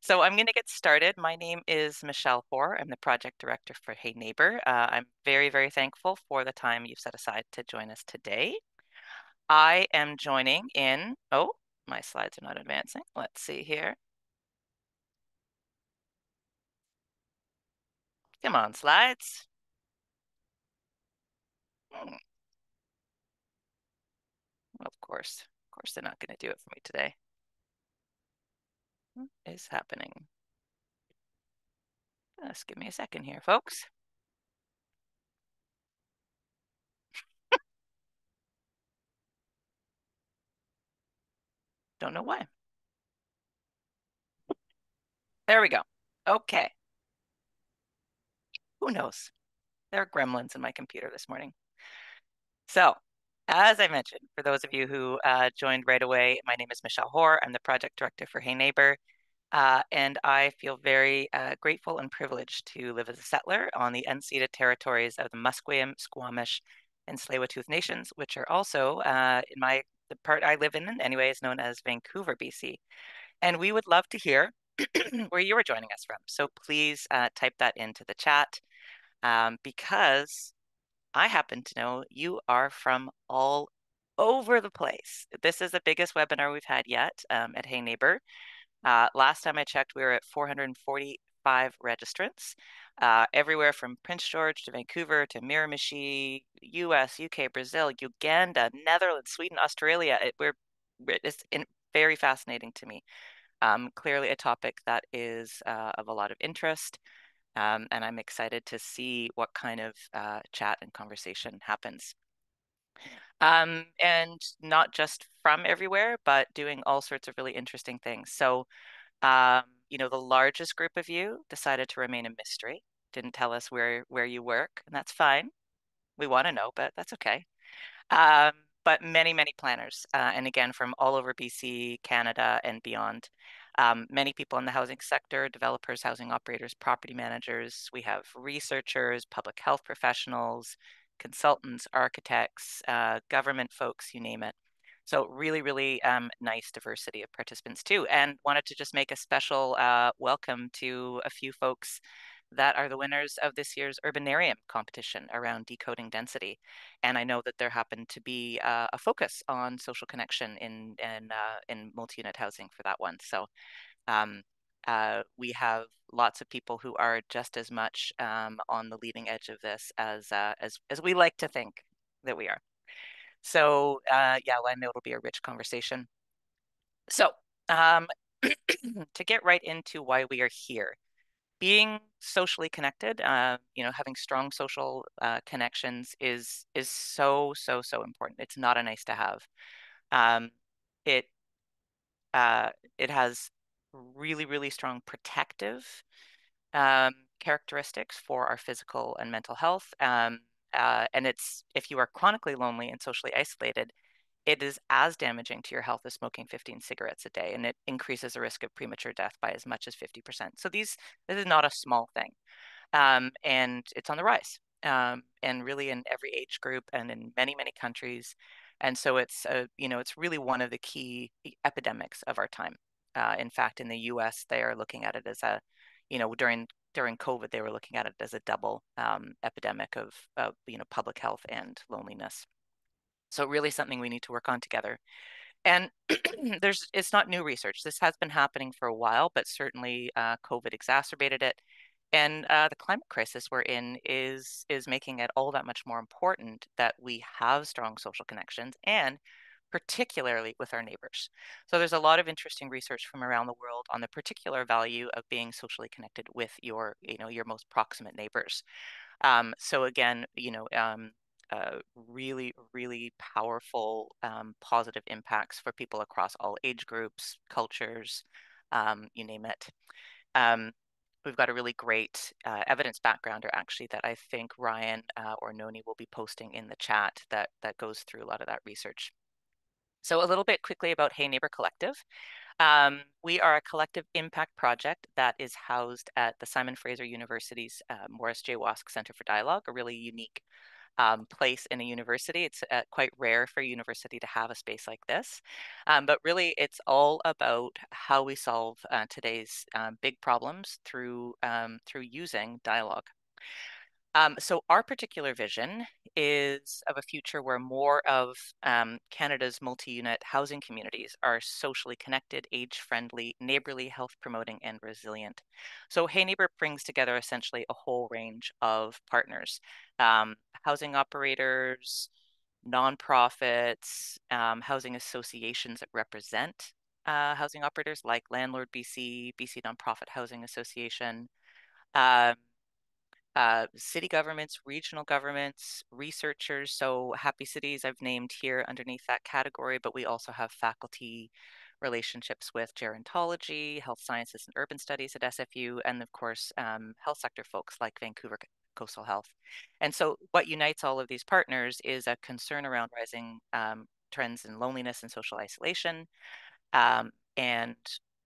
So I'm going to get started. My name is Michelle Hoar. I'm the project director for Hey Neighbor. Uh, I'm very, very thankful for the time you've set aside to join us today. I am joining in, oh, my slides are not advancing. Let's see here. Come on, slides. Hmm. Of course, of course, they're not going to do it for me today. Is happening? Just give me a second here, folks. Don't know why. There we go. Okay. Who knows? There are gremlins in my computer this morning. So, as I mentioned, for those of you who uh, joined right away, my name is Michelle Hoar. I'm the project director for Hey Neighbor. Uh, and I feel very uh, grateful and privileged to live as a settler on the unceded territories of the Musqueam, Squamish, and Tsleil-Waututh nations, which are also uh, in my the part I live in anyway is known as Vancouver, BC. And we would love to hear where you are joining us from. So please uh, type that into the chat um, because I happen to know you are from all over the place. This is the biggest webinar we've had yet um, at Hey Neighbor. Uh, last time I checked, we were at 445 registrants, uh, everywhere from Prince George to Vancouver to Miramichi, US, UK, Brazil, Uganda, Netherlands, Sweden, Australia. It, we're it's in, very fascinating to me. Um, clearly, a topic that is uh, of a lot of interest. Um, and I'm excited to see what kind of uh, chat and conversation happens. Um, and not just from everywhere, but doing all sorts of really interesting things. So, um, you know, the largest group of you decided to remain a mystery, didn't tell us where where you work, and that's fine. We want to know, but that's okay. Um, but many, many planners, uh, and again from all over BC, Canada, and beyond. Um, many people in the housing sector, developers, housing operators, property managers. We have researchers, public health professionals, consultants, architects, uh, government folks, you name it. So really, really um, nice diversity of participants too. And wanted to just make a special uh, welcome to a few folks that are the winners of this year's Urbanarium competition around decoding density. And I know that there happened to be uh, a focus on social connection in in, uh, in multi-unit housing for that one. So um, uh, we have lots of people who are just as much um, on the leading edge of this as uh, as as we like to think that we are. So uh, yeah, well, I know it'll be a rich conversation. So um, to get right into why we are here, being socially connected, uh, you know, having strong social uh, connections is is so so so important. It's not a nice to have. Um, it uh, it has really really strong protective um, characteristics for our physical and mental health. Um, uh, and it's if you are chronically lonely and socially isolated, it is as damaging to your health as smoking 15 cigarettes a day, and it increases the risk of premature death by as much as 50%. So these this is not a small thing, um, and it's on the rise, um, and really in every age group and in many many countries. And so it's a, you know it's really one of the key epidemics of our time. Uh, in fact, in the U.S., they are looking at it as a, you know, during during COVID, they were looking at it as a double um, epidemic of, of, you know, public health and loneliness. So really something we need to work on together. And there's it's not new research. This has been happening for a while, but certainly uh, COVID exacerbated it. And uh, the climate crisis we're in is is making it all that much more important that we have strong social connections and particularly with our neighbors. So there's a lot of interesting research from around the world on the particular value of being socially connected with your, you know, your most proximate neighbors. Um, so again, you know, um, uh, really, really powerful um, positive impacts for people across all age groups, cultures, um, you name it. Um, we've got a really great uh, evidence backgrounder actually that I think Ryan uh, or Noni will be posting in the chat that that goes through a lot of that research. So a little bit quickly about Hey Neighbor Collective. Um, we are a collective impact project that is housed at the Simon Fraser University's uh, Morris J. Wosk Center for Dialogue, a really unique um, place in a university. It's uh, quite rare for a university to have a space like this. Um, but really, it's all about how we solve uh, today's um, big problems through, um, through using dialogue. Um, so our particular vision is of a future where more of um, Canada's multi-unit housing communities are socially connected, age-friendly, neighborly, health-promoting, and resilient. So Hey Neighbor brings together essentially a whole range of partners, um, housing operators, nonprofits, um, housing associations that represent uh, housing operators like Landlord BC, BC Nonprofit Housing Association, um, uh, city governments, regional governments, researchers. So Happy Cities I've named here underneath that category, but we also have faculty relationships with gerontology, health sciences and urban studies at SFU, and of course, um, health sector folks like Vancouver Coastal Health. And so what unites all of these partners is a concern around rising um, trends in loneliness and social isolation, um, and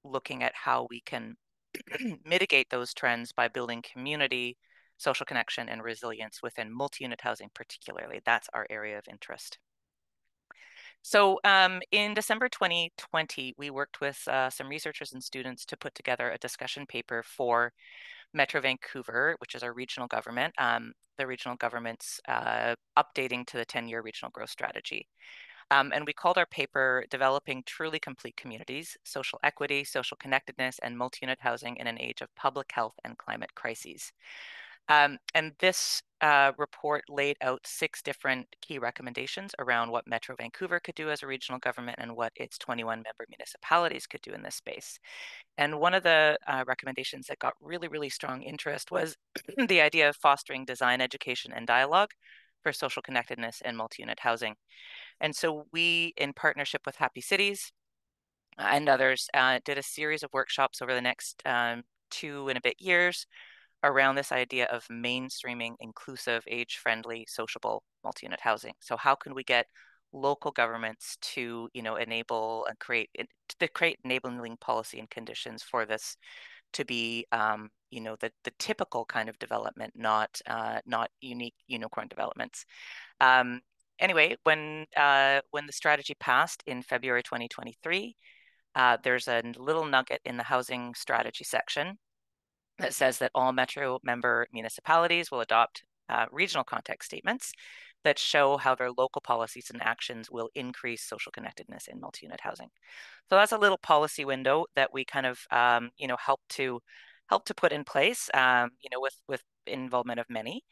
looking at how we can mitigate those trends by building community social connection and resilience within multi-unit housing particularly. That's our area of interest. So um, in December 2020, we worked with uh, some researchers and students to put together a discussion paper for Metro Vancouver, which is our regional government, um, the regional government's uh, updating to the 10-year regional growth strategy. Um, and we called our paper Developing Truly Complete Communities, Social Equity, Social Connectedness, and Multi-Unit Housing in an Age of Public Health and Climate Crises. Um, and this uh, report laid out six different key recommendations around what Metro Vancouver could do as a regional government and what its 21 member municipalities could do in this space. And one of the uh, recommendations that got really, really strong interest was the idea of fostering design education and dialogue for social connectedness and multi-unit housing. And so we, in partnership with Happy Cities and others, uh, did a series of workshops over the next um, two and a bit years around this idea of mainstreaming inclusive, age-friendly, sociable multi-unit housing. So how can we get local governments to, you know, enable and create to create enabling policy and conditions for this to be, um, you know, the the typical kind of development, not uh, not unique unicorn developments. Um, anyway, when uh, when the strategy passed in February 2023, uh, there's a little nugget in the housing strategy section that says that all Metro member municipalities will adopt uh, regional context statements that show how their local policies and actions will increase social connectedness in multi-unit housing. So that's a little policy window that we kind of, um, you know, help to help to put in place, um, you know, with with involvement of many,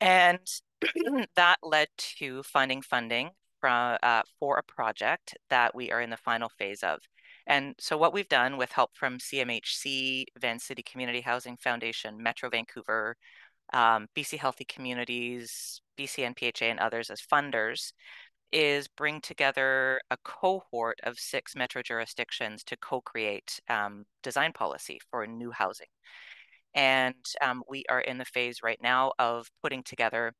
and that led to finding funding from uh, for a project that we are in the final phase of. And so what we've done with help from CMHC, Vancity Community Housing Foundation, Metro Vancouver, um, BC Healthy Communities, BC NPHA and others as funders is bring together a cohort of six metro jurisdictions to co-create um, design policy for new housing. And um, we are in the phase right now of putting together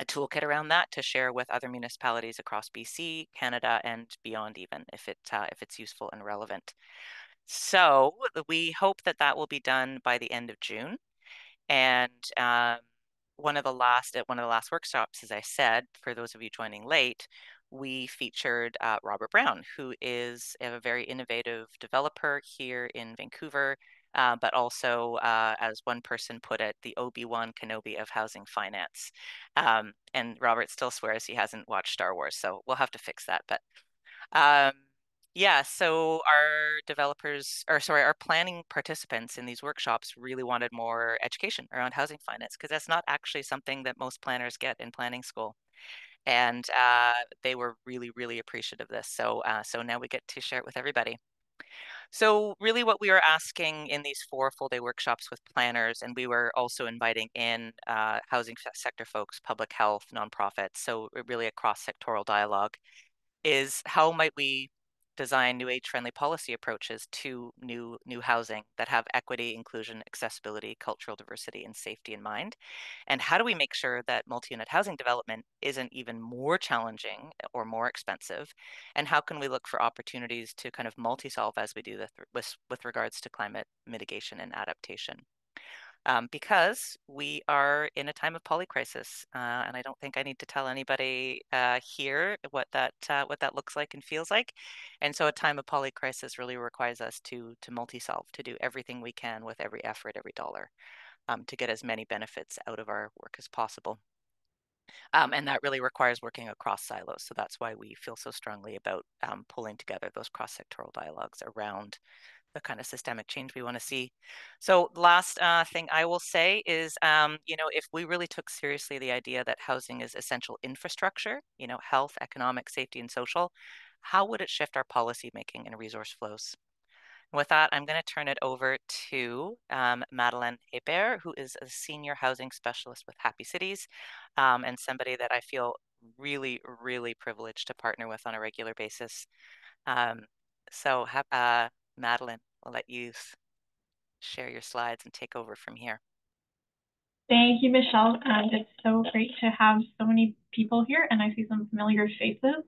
a toolkit around that to share with other municipalities across BC, Canada, and beyond even if it uh, if it's useful and relevant. So we hope that that will be done by the end of June. And um, one of the last at one of the last workshops, as I said, for those of you joining late, we featured uh, Robert Brown, who is a very innovative developer here in Vancouver, uh, but also, uh, as one person put it, the Obi-Wan Kenobi of housing finance. Um, and Robert still swears he hasn't watched Star Wars, so we'll have to fix that. But um, yeah, so our developers, or sorry, our planning participants in these workshops really wanted more education around housing finance because that's not actually something that most planners get in planning school. And uh, they were really, really appreciative of this. So, uh, so now we get to share it with everybody. So really what we were asking in these four full day workshops with planners, and we were also inviting in uh, housing sector folks, public health, nonprofits, so really a cross-sectoral dialogue, is how might we design new age-friendly policy approaches to new new housing that have equity, inclusion, accessibility, cultural diversity, and safety in mind? And how do we make sure that multi-unit housing development isn't even more challenging eh, or more expensive? And how can we look for opportunities to kind of multi-solve as we do this with, with regards to climate mitigation and adaptation? Um, because we are in a time of polycrisis, uh, and I don't think I need to tell anybody uh, here what that uh, what that looks like and feels like. And so, a time of polycrisis really requires us to to multi-solve, to do everything we can with every effort, every dollar, um, to get as many benefits out of our work as possible. Um, and that really requires working across silos. So that's why we feel so strongly about um, pulling together those cross-sectoral dialogues around the kind of systemic change we want to see. So last uh, thing I will say is, um, you know, if we really took seriously the idea that housing is essential infrastructure, you know, health, economic, safety, and social, how would it shift our policy making and resource flows? With that, I'm going to turn it over to um, Madeleine Hebert, who is a senior housing specialist with Happy Cities um, and somebody that I feel really, really privileged to partner with on a regular basis. Um, so, uh, Madeleine, I'll let you share your slides and take over from here. Thank you, Michelle. Um, it's so great to have so many people here, and I see some familiar faces,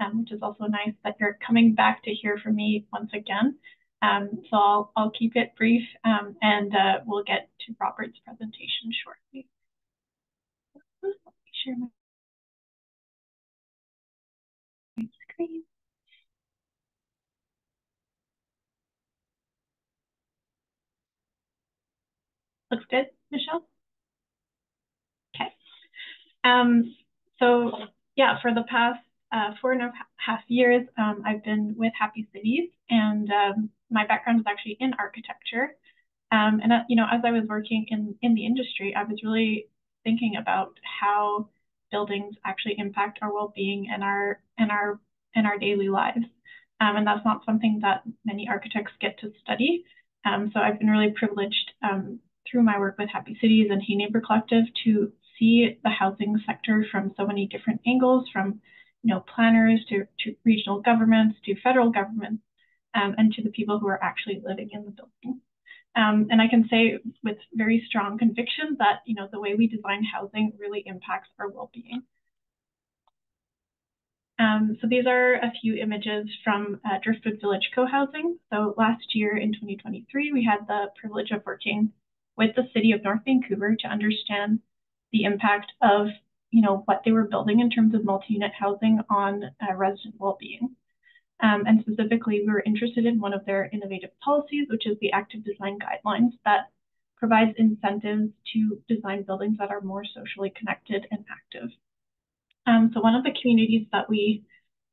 um, which is also nice that you're coming back to hear from me once again. Um, so I'll, I'll keep it brief, um, and uh, we'll get to Robert's presentation shortly. Let me share my screen. Looks good, Michelle? Okay. Um, so yeah, for the past uh, four and a half years, um, I've been with Happy Cities, and um, my background is actually in architecture. Um, and uh, you know, as I was working in in the industry, I was really thinking about how buildings actually impact our well-being and our and our and our daily lives. Um, and that's not something that many architects get to study. Um, so I've been really privileged um, through my work with Happy Cities and Hey Neighbor Collective to see the housing sector from so many different angles, from you know planners to, to regional governments to federal governments, um, and to the people who are actually living in the building. Um, and I can say with very strong conviction that you know the way we design housing really impacts our well-being. Um, so these are a few images from uh, Driftwood Village Co-Housing. So last year in 2023, we had the privilege of working with the city of North Vancouver to understand the impact of you know what they were building in terms of multi-unit housing on uh, resident well-being. Um, and specifically, we were interested in one of their innovative policies, which is the active design guidelines that provides incentives to design buildings that are more socially connected and active. Um, so one of the communities that we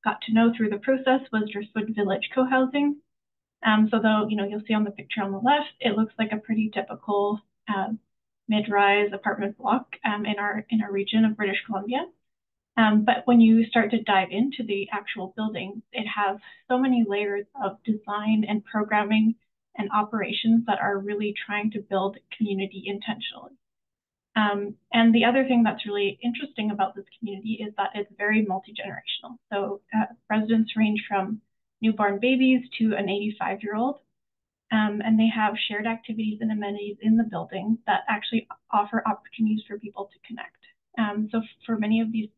got to know through the process was Driftwood Village Co-Housing. Um, so though, you know, you'll see on the picture on the left, it looks like a pretty typical uh, mid-rise apartment block um, in our in our region of British Columbia. Um, but when you start to dive into the actual building, it has so many layers of design and programming and operations that are really trying to build community intentionally. Um, and the other thing that's really interesting about this community is that it's very multi-generational. So uh, residents range from newborn babies to an 85 year old. Um, and they have shared activities and amenities in the building that actually offer opportunities for people to connect. Um, so for many of these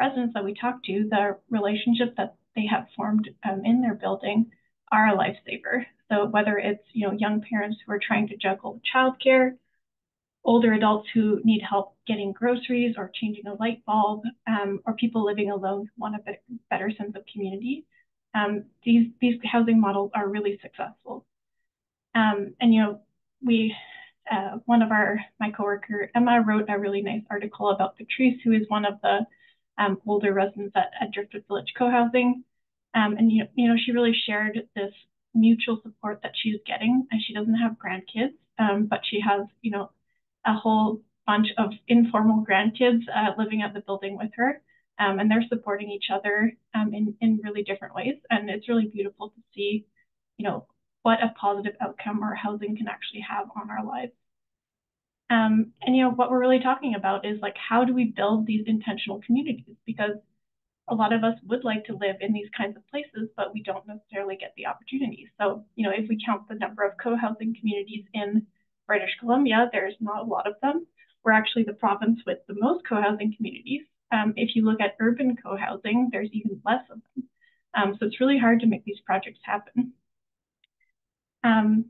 residents that we talk to, the relationship that they have formed um, in their building are a lifesaver. So whether it's you know young parents who are trying to juggle childcare, older adults who need help getting groceries or changing a light bulb, um, or people living alone who want a better sense of community, um, these these housing models are really successful. Um, and you know we uh, one of our my coworker Emma wrote a really nice article about Patrice, who is one of the um, older residents at, at Driftwood Village Co-Housing. Um, and, you know, you know, she really shared this mutual support that she's getting. And she doesn't have grandkids, um, but she has, you know, a whole bunch of informal grandkids uh, living at the building with her. Um, and they're supporting each other um, in, in really different ways. And it's really beautiful to see, you know, what a positive outcome our housing can actually have on our lives. Um, and you know what we're really talking about is like how do we build these intentional communities? Because a lot of us would like to live in these kinds of places, but we don't necessarily get the opportunities. So you know if we count the number of co-housing communities in British Columbia, there's not a lot of them. We're actually the province with the most co-housing communities. Um, if you look at urban co-housing, there's even less of them. Um, so it's really hard to make these projects happen. Um,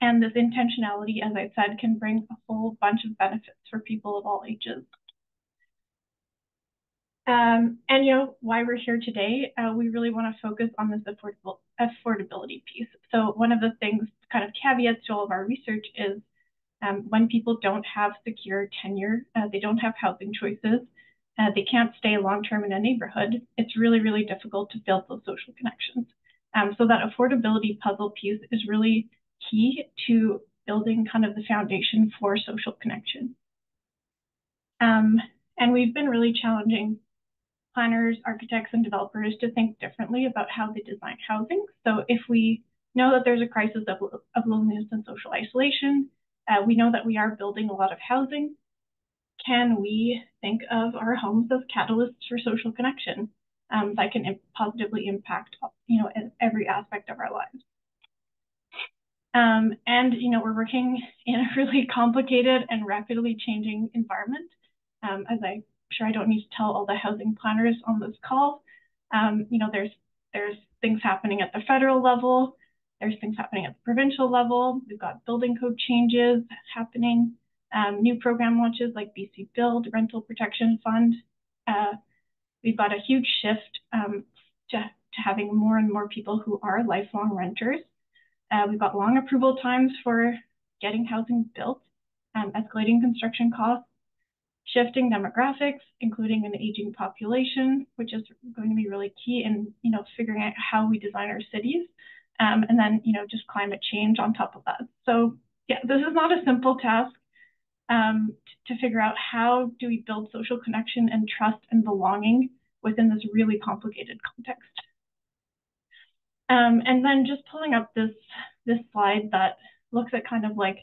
And this intentionality, as I said, can bring a whole bunch of benefits for people of all ages. Um, and you know why we're here today, uh, we really want to focus on this affordable affordability piece. So one of the things, kind of caveats to all of our research is um, when people don't have secure tenure, uh, they don't have housing choices, uh, they can't stay long term in a neighborhood. It's really, really difficult to build those social connections. Um, so that affordability puzzle piece is really key to building kind of the foundation for social connection. Um, and we've been really challenging planners, architects, and developers to think differently about how they design housing. So if we know that there's a crisis of, of loneliness and social isolation, uh, we know that we are building a lot of housing. Can we think of our homes as catalysts for social connection um, that can positively impact, you know, every aspect of our lives? Um, and, you know, we're working in a really complicated and rapidly changing environment. Um, as I'm sure I don't need to tell all the housing planners on this call. Um, you know, there's there's things happening at the federal level. There's things happening at the provincial level. We've got building code changes happening, um, new program launches like BC Build, Rental Protection Fund. Uh, we've got a huge shift um, to, to having more and more people who are lifelong renters. Uh, we've got long approval times for getting housing built, um, escalating construction costs, shifting demographics, including an aging population, which is going to be really key in you know figuring out how we design our cities, um, and then you know just climate change on top of that. So yeah, this is not a simple task um, to figure out how do we build social connection and trust and belonging within this really complicated context. Um, and then just pulling up this this slide that looks at kind of like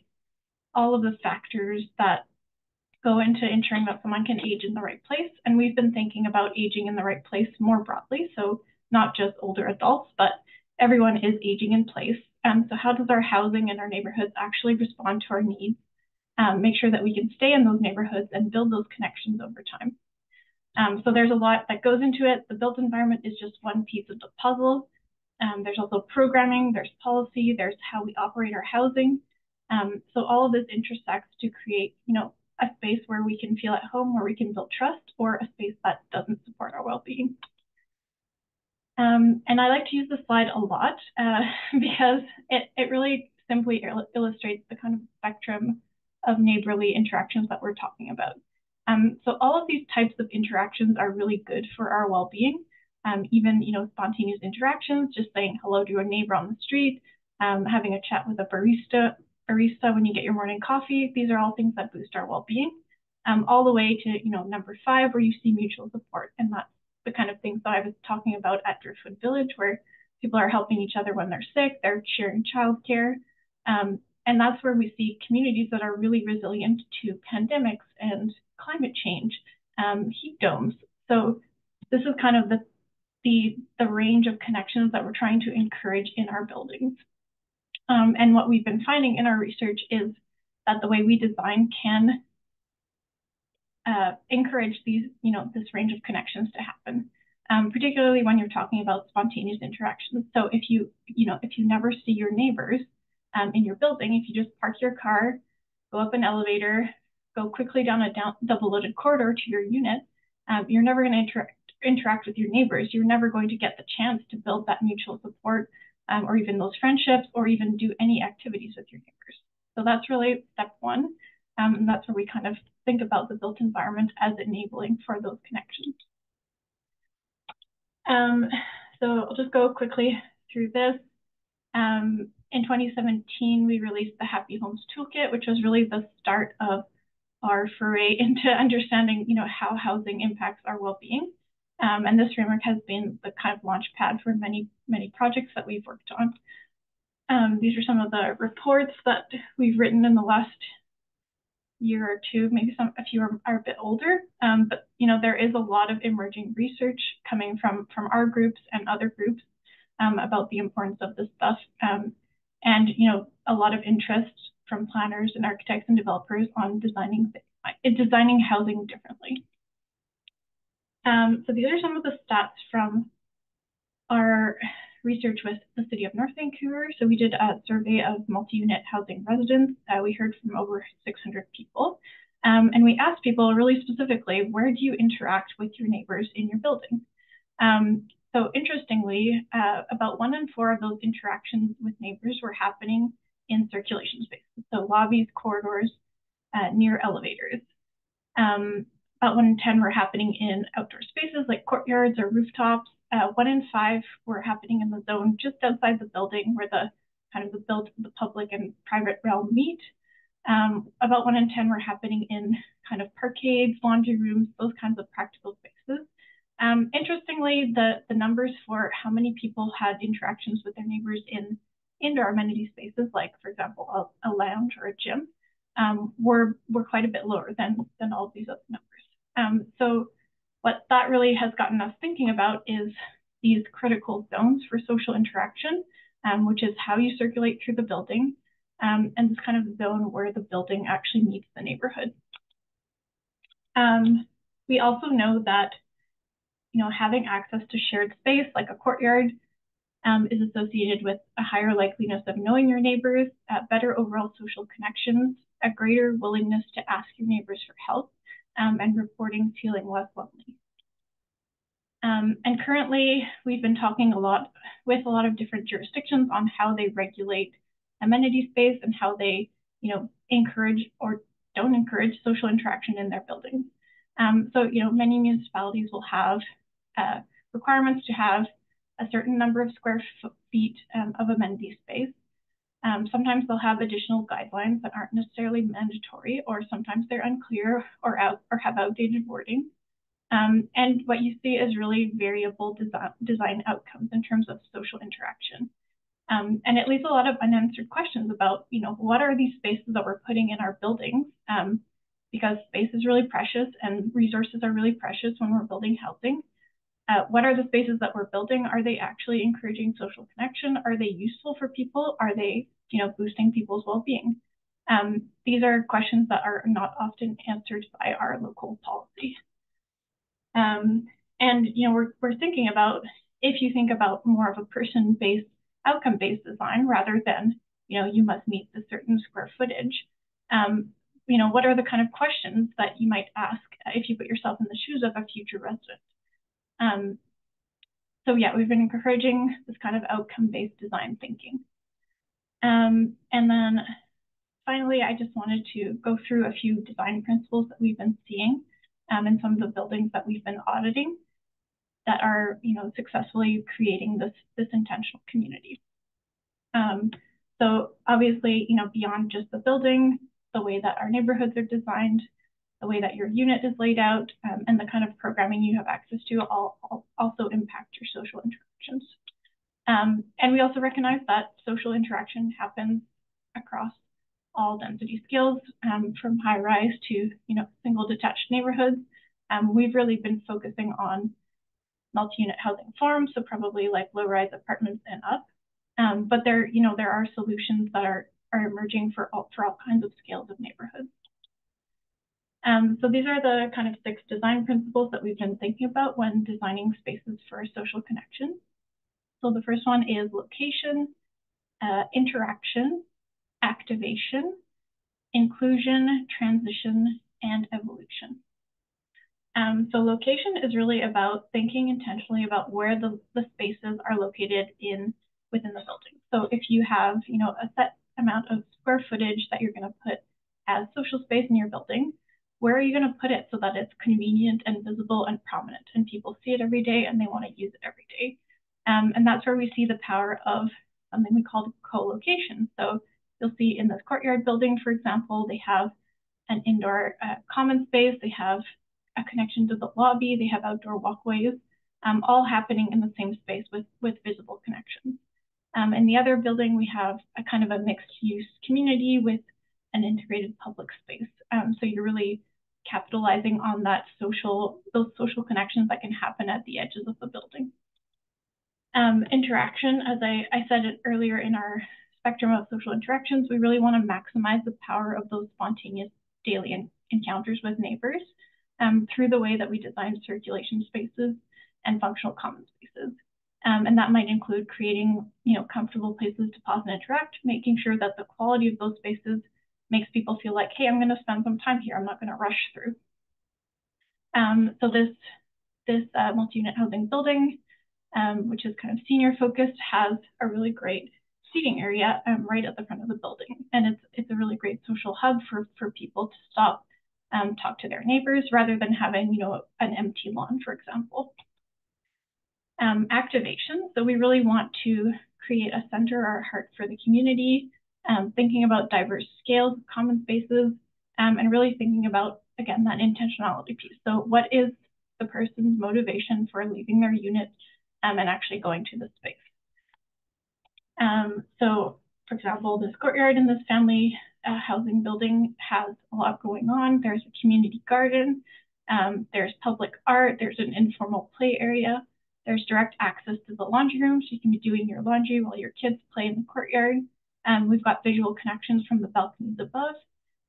all of the factors that go into ensuring that someone can age in the right place. And we've been thinking about aging in the right place more broadly. So not just older adults, but everyone is aging in place. Um, so how does our housing and our neighborhoods actually respond to our needs? Um, make sure that we can stay in those neighborhoods and build those connections over time. Um, so there's a lot that goes into it. The built environment is just one piece of the puzzle. Um, there's also programming, there's policy, there's how we operate our housing. Um, so all of this intersects to create, you know, a space where we can feel at home, where we can build trust, or a space that doesn't support our well-being. Um, and I like to use this slide a lot uh, because it, it really simply il illustrates the kind of spectrum of neighborly interactions that we're talking about. Um, so all of these types of interactions are really good for our well-being. Um, even, you know, spontaneous interactions, just saying hello to a neighbor on the street, um, having a chat with a barista barista when you get your morning coffee. These are all things that boost our well-being. Um, all the way to you know number five, where you see mutual support, and that's the kind of things that I was talking about at Driftwood Village, where people are helping each other when they're sick, they're sharing childcare, um, and that's where we see communities that are really resilient to pandemics and climate change, um, heat domes. So this is kind of the the the range of connections that we're trying to encourage in our buildings. Um, and what we've been finding in our research is that the way we design can uh, encourage these, you know, this range of connections to happen, um, particularly when you're talking about spontaneous interactions. So if you, you know, if you never see your neighbors um, in your building, if you just park your car, go up an elevator, go quickly down a down, double-loaded corridor to your unit, um, you're never going to interact interact with your neighbors. You're never going to get the chance to build that mutual support um, or even those friendships, or even do any activities with your neighbors. So that's really step one. Um, and that's where we kind of think about the built environment as enabling for those connections. Um, so I'll just go quickly through this. Um, in 2017, we released the Happy Homes Toolkit, which was really the start of our foray into understanding, you know, how housing impacts our well-being. Um, and this framework has been the kind of launch pad for many, many projects that we've worked on. Um, these are some of the reports that we've written in the last year or two, maybe some a few are, are a bit older, um, but you know there is a lot of emerging research coming from from our groups and other groups um, about the importance of this stuff, um, and you know a lot of interest from planners and architects and developers on designing designing housing differently. Um, so these are some of the stats from our research with the City of North Vancouver. So we did a survey of multi-unit housing residents. Uh, we heard from over 600 people. Um, and we asked people really specifically, where do you interact with your neighbors in your building? Um, so interestingly, uh, about one in four of those interactions with neighbors were happening in circulation spaces, so lobbies, corridors, uh, near elevators. Um, about one in 10 were happening in outdoor spaces like courtyards or rooftops. Uh, one in five were happening in the zone just outside the building where the kind of the build the public and private realm meet. Um, about one in 10 were happening in kind of parkades, laundry rooms, those kinds of practical spaces. Um, interestingly, the, the numbers for how many people had interactions with their neighbors in indoor amenity spaces, like, for example, a, a lounge or a gym, um, were, were quite a bit lower than, than all these other numbers. Um, so what that really has gotten us thinking about is these critical zones for social interaction, um, which is how you circulate through the building, um, and this kind of zone where the building actually meets the neighborhood. Um, we also know that you know, having access to shared space like a courtyard um, is associated with a higher likeliness of knowing your neighbors, uh, better overall social connections, a greater willingness to ask your neighbors for help, um, and reporting feeling less lonely. Um, and currently, we've been talking a lot with a lot of different jurisdictions on how they regulate amenity space and how they, you know, encourage or don't encourage social interaction in their buildings. Um, so, you know, many municipalities will have uh, requirements to have a certain number of square feet um, of amenity space. Um, sometimes they'll have additional guidelines that aren't necessarily mandatory, or sometimes they're unclear or out or have outdated wording. Um, and what you see is really variable design, design outcomes in terms of social interaction. Um, and it leaves a lot of unanswered questions about, you know, what are these spaces that we're putting in our buildings? Um, because space is really precious and resources are really precious when we're building housing. Uh, what are the spaces that we're building? Are they actually encouraging social connection? Are they useful for people? Are they, you know, boosting people's well-being? Um, these are questions that are not often answered by our local policy. Um, and, you know, we're, we're thinking about, if you think about more of a person-based, outcome-based design rather than, you know, you must meet the certain square footage, um, you know, what are the kind of questions that you might ask if you put yourself in the shoes of a future resident? Um, so yeah, we've been encouraging this kind of outcome-based design thinking. Um, and then finally, I just wanted to go through a few design principles that we've been seeing um, in some of the buildings that we've been auditing that are, you know, successfully creating this, this intentional community. Um, so obviously, you know, beyond just the building, the way that our neighborhoods are designed, the way that your unit is laid out, um, and the kind of programming you have access to all, all also impact your social interactions. Um, and we also recognize that social interaction happens across all density scales, um, from high rise to you know single detached neighborhoods. Um, we've really been focusing on multi-unit housing forms, so probably like low-rise apartments and up. Um, but there, you know, there are solutions that are are emerging for all for all kinds of scales of neighborhoods. Um, so these are the kind of six design principles that we've been thinking about when designing spaces for social connection. So the first one is location, uh, interaction, activation, inclusion, transition, and evolution. Um, so location is really about thinking intentionally about where the, the spaces are located in within the building. So if you have, you know, a set amount of square footage that you're going to put as social space in your building, where are you going to put it so that it's convenient and visible and prominent and people see it every day and they want to use it every day? Um, and that's where we see the power of something we call co-location. So you'll see in this courtyard building, for example, they have an indoor uh, common space, they have a connection to the lobby, they have outdoor walkways, um, all happening in the same space with, with visible connections. Um, in the other building, we have a kind of a mixed use community with an integrated public space. Um, so you're really capitalizing on that social, those social connections that can happen at the edges of the building. Um, interaction, as I, I said earlier in our spectrum of social interactions, we really want to maximize the power of those spontaneous daily encounters with neighbors um, through the way that we design circulation spaces and functional common spaces. Um, and that might include creating, you know, comfortable places to pause and interact, making sure that the quality of those spaces makes people feel like, hey, I'm going to spend some time here. I'm not going to rush through. Um, so this this uh, multi-unit housing building, um, which is kind of senior focused, has a really great seating area um, right at the front of the building, and it's it's a really great social hub for for people to stop, um, talk to their neighbors rather than having you know an empty lawn, for example um, activation. So we really want to create a center or a heart for the community, um, thinking about diverse scales of common spaces, um, and really thinking about, again, that intentionality piece. So what is the person's motivation for leaving their unit um, and actually going to the space? Um, so, for example, this courtyard in this family uh, housing building has a lot going on. There's a community garden, um, there's public art, there's an informal play area, there's direct access to the laundry room, so you can be doing your laundry while your kids play in the courtyard. Um, we've got visual connections from the balconies above,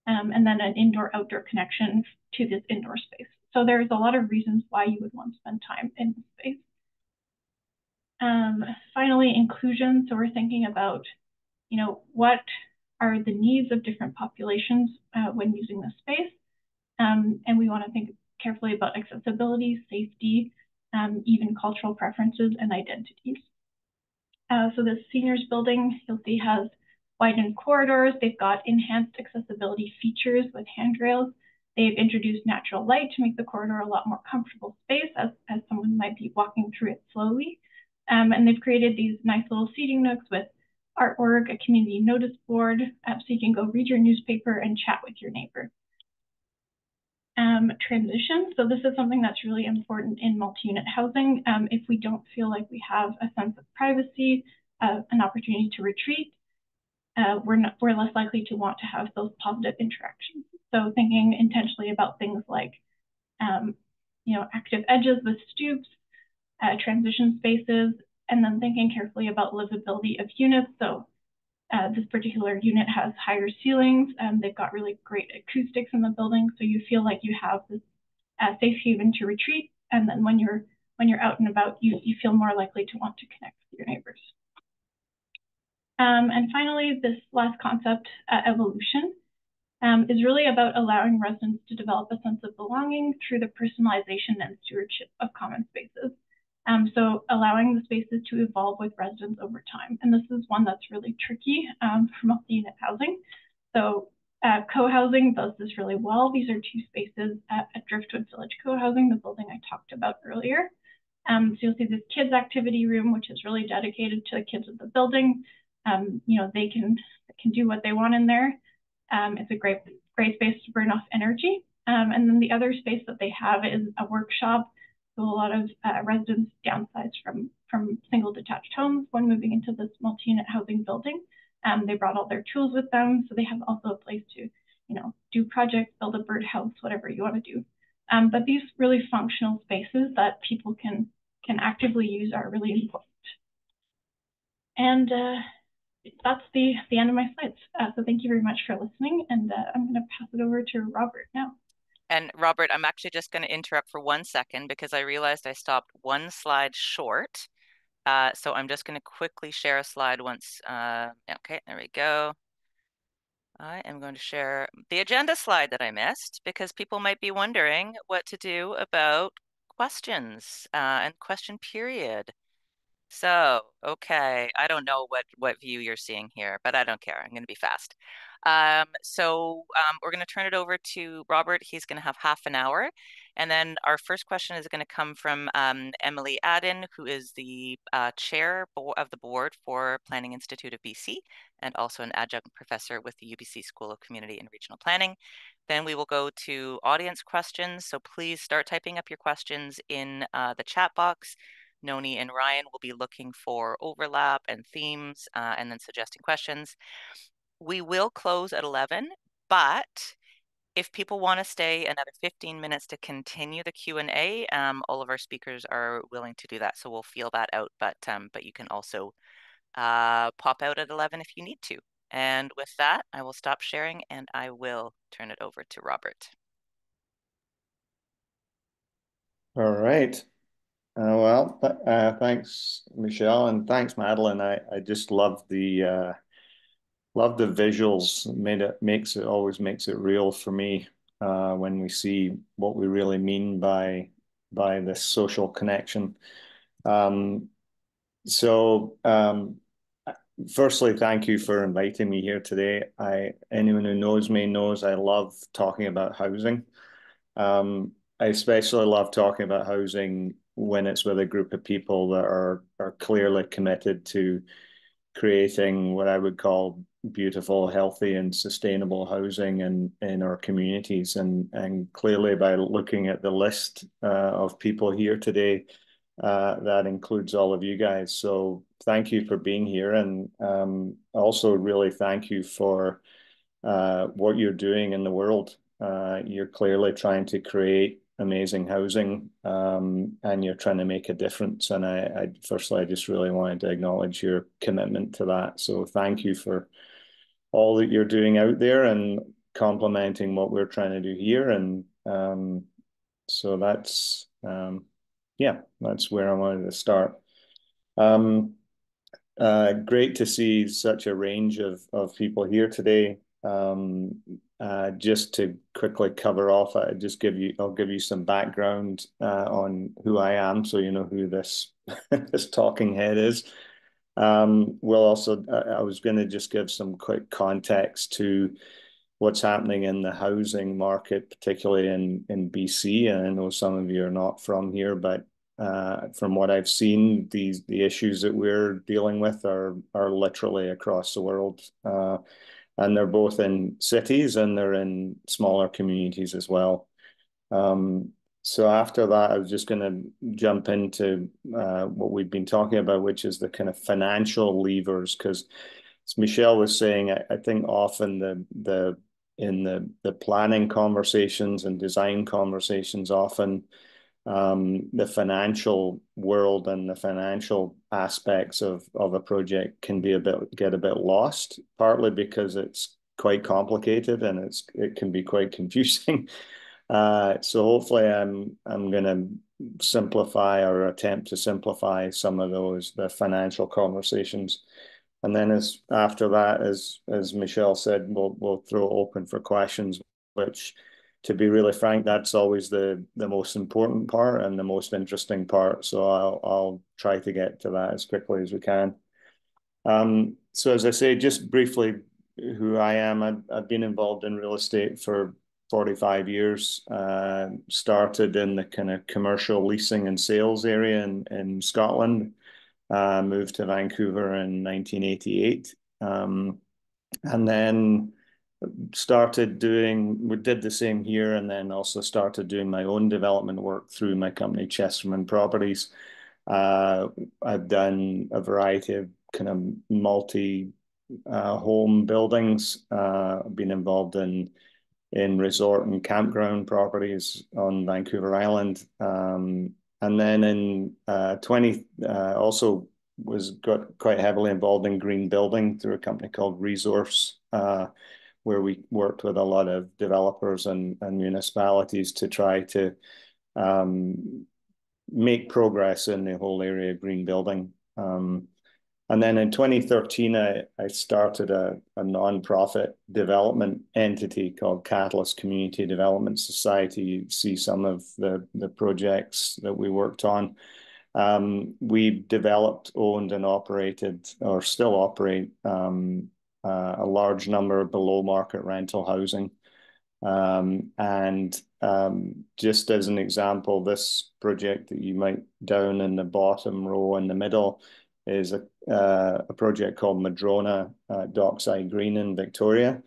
um, and then an indoor-outdoor connection to this indoor space. So there's a lot of reasons why you would want to spend time in the space. Um, finally, inclusion. So we're thinking about, you know, what are the needs of different populations uh, when using the space. Um, and we want to think carefully about accessibility, safety, um, even cultural preferences and identities. Uh, so the seniors building, you'll see has widened corridors. They've got enhanced accessibility features with handrails. They've introduced natural light to make the corridor a lot more comfortable space as, as someone might be walking through it slowly. Um, and they've created these nice little seating nooks with artwork, a community notice board, uh, so you can go read your newspaper and chat with your neighbor um, transition. So this is something that's really important in multi-unit housing. Um, if we don't feel like we have a sense of privacy, uh, an opportunity to retreat, uh, we're, not, we're less likely to want to have those positive interactions. So thinking intentionally about things like, um, you know, active edges with stoops, uh, transition spaces, and then thinking carefully about livability of units. So uh, this particular unit has higher ceilings. and they've got really great acoustics in the building, so you feel like you have this uh, safe haven to retreat. And then when you're when you're out and about, you you feel more likely to want to connect with your neighbors. Um, and finally, this last concept, uh, evolution, um, is really about allowing residents to develop a sense of belonging through the personalization and stewardship of common spaces. Um, so allowing the spaces to evolve with residents over time. And this is one that's really tricky um, for multi-unit housing. So uh, co-housing does this really well. These are two spaces at, at Driftwood Village Co-housing, the building I talked about earlier. Um, so you'll see this kids activity room, which is really dedicated to the kids of the building. Um, you know, they can can do what they want in there. Um, it's a great great space to burn off energy. Um, and then the other space that they have is a workshop so a lot of uh, residents downsized from, from single detached homes when moving into this multi-unit housing building. Um, they brought all their tools with them, so they have also a place to, you know, do projects, build a birdhouse, whatever you want to do. Um, but these really functional spaces that people can can actively use are really important. And uh, that's the the end of my slides. Uh, so thank you very much for listening, and uh, I'm going to pass it over to Robert now. And Robert, I'm actually just going to interrupt for one second because I realized I stopped one slide short. Uh, so I'm just going to quickly share a slide once. Uh, okay, there we go. I am going to share the agenda slide that I missed because people might be wondering what to do about questions uh, and question period. So, okay, I don't know what what view you're seeing here, but I don't care. I'm going to be fast. Um, so um, we're going to turn it over to Robert. He's going to have half an hour. And then our first question is going to come from um, Emilie Adin, who is the uh, chair of the board for Planning Institute of BC and also an adjunct professor with the UBC School of Community and Regional Planning. Then we will go to audience questions. So please start typing up your questions in uh, the chat box. Noni and Ryan will be looking for overlap and themes uh, and then suggesting questions we will close at 11, but if people want to stay another 15 minutes to continue the Q&A, um, all of our speakers are willing to do that. So we'll feel that out, but, um, but you can also uh, pop out at 11 if you need to. And with that, I will stop sharing and I will turn it over to Robert. All right. Uh, well, th uh, thanks, Michelle, and thanks, Madeleine. I, I just love the uh, love the visuals. It made it makes it always makes it real for me uh, when we see what we really mean by by this social connection. Um, so, um, firstly, thank you for inviting me here today. I anyone who knows me knows I love talking about housing. Um, I especially love talking about housing when it's with a group of people that are are clearly committed to creating what I would call beautiful, healthy, and sustainable housing in in our communities. And and clearly, by looking at the list uh, of people here today, uh, that includes all of you guys. So thank you for being here, and um, also really thank you for uh, what you're doing in the world. Uh, you're clearly trying to create amazing housing, um, and you're trying to make a difference. And I, I, firstly, I just really wanted to acknowledge your commitment to that. So thank you for all that you're doing out there and complementing what we're trying to do here. And um, so that's um, yeah, that's where I wanted to start. Um, uh, great to see such a range of of people here today. Um, uh, just to quickly cover off, I just give you, I'll give you some background uh, on who I am, so you know who this this talking head is. Um, we'll also, I was going to just give some quick context to what's happening in the housing market, particularly in in BC. And I know some of you are not from here, but uh, from what I've seen, these the issues that we're dealing with are are literally across the world. Uh, and they're both in cities and they're in smaller communities as well. Um, so after that, I was just going to jump into uh, what we've been talking about, which is the kind of financial levers, because as Michelle was saying, I, I think often the the in the the planning conversations and design conversations, often um, the financial world and the financial aspects of of a project can be a bit get a bit lost, partly because it's quite complicated and it's it can be quite confusing. Uh, so hopefully I'm I'm going to simplify or attempt to simplify some of those the financial conversations. And then as after that, as as Michelle said, we'll we'll throw open for questions, which to be really frank, that's always the the most important part and the most interesting part. So I'll I'll try to get to that as quickly as we can. Um, so as I say, just briefly, who I am, I've, I've been involved in real estate for 45 years. Uh, started in the kind of commercial leasing and sales area in, in Scotland. Uh, moved to Vancouver in 1988. Um, and then started doing, we did the same here, and then also started doing my own development work through my company, Chesterman Properties. Uh, I've done a variety of kind of multi uh, home buildings. Uh, been involved in in resort and campground properties on Vancouver Island. Um, and then in uh, 20, uh, also was got quite heavily involved in green building through a company called Resource, uh, where we worked with a lot of developers and, and municipalities to try to um, make progress in the whole area of green building. Um, and then in 2013, I, I started a, a non-profit development entity called Catalyst Community Development Society. You see some of the, the projects that we worked on. Um, we developed, owned, and operated, or still operate, um, a large number of below market rental housing. Um, and um, just as an example, this project that you might down in the bottom row in the middle is a, uh, a project called Madrona uh, Dockside Green in Victoria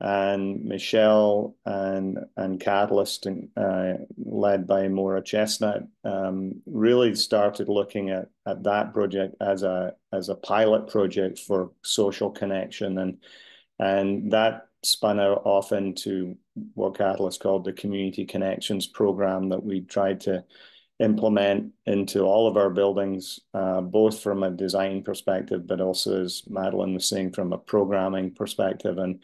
and Michelle and and Catalyst, uh, led by Maura Chestnut, um, really started looking at at that project as a as a pilot project for social connection, and and that spun out off into what Catalyst called the Community Connections program that we tried to implement into all of our buildings, uh, both from a design perspective, but also, as Madeleine was saying, from a programming perspective. And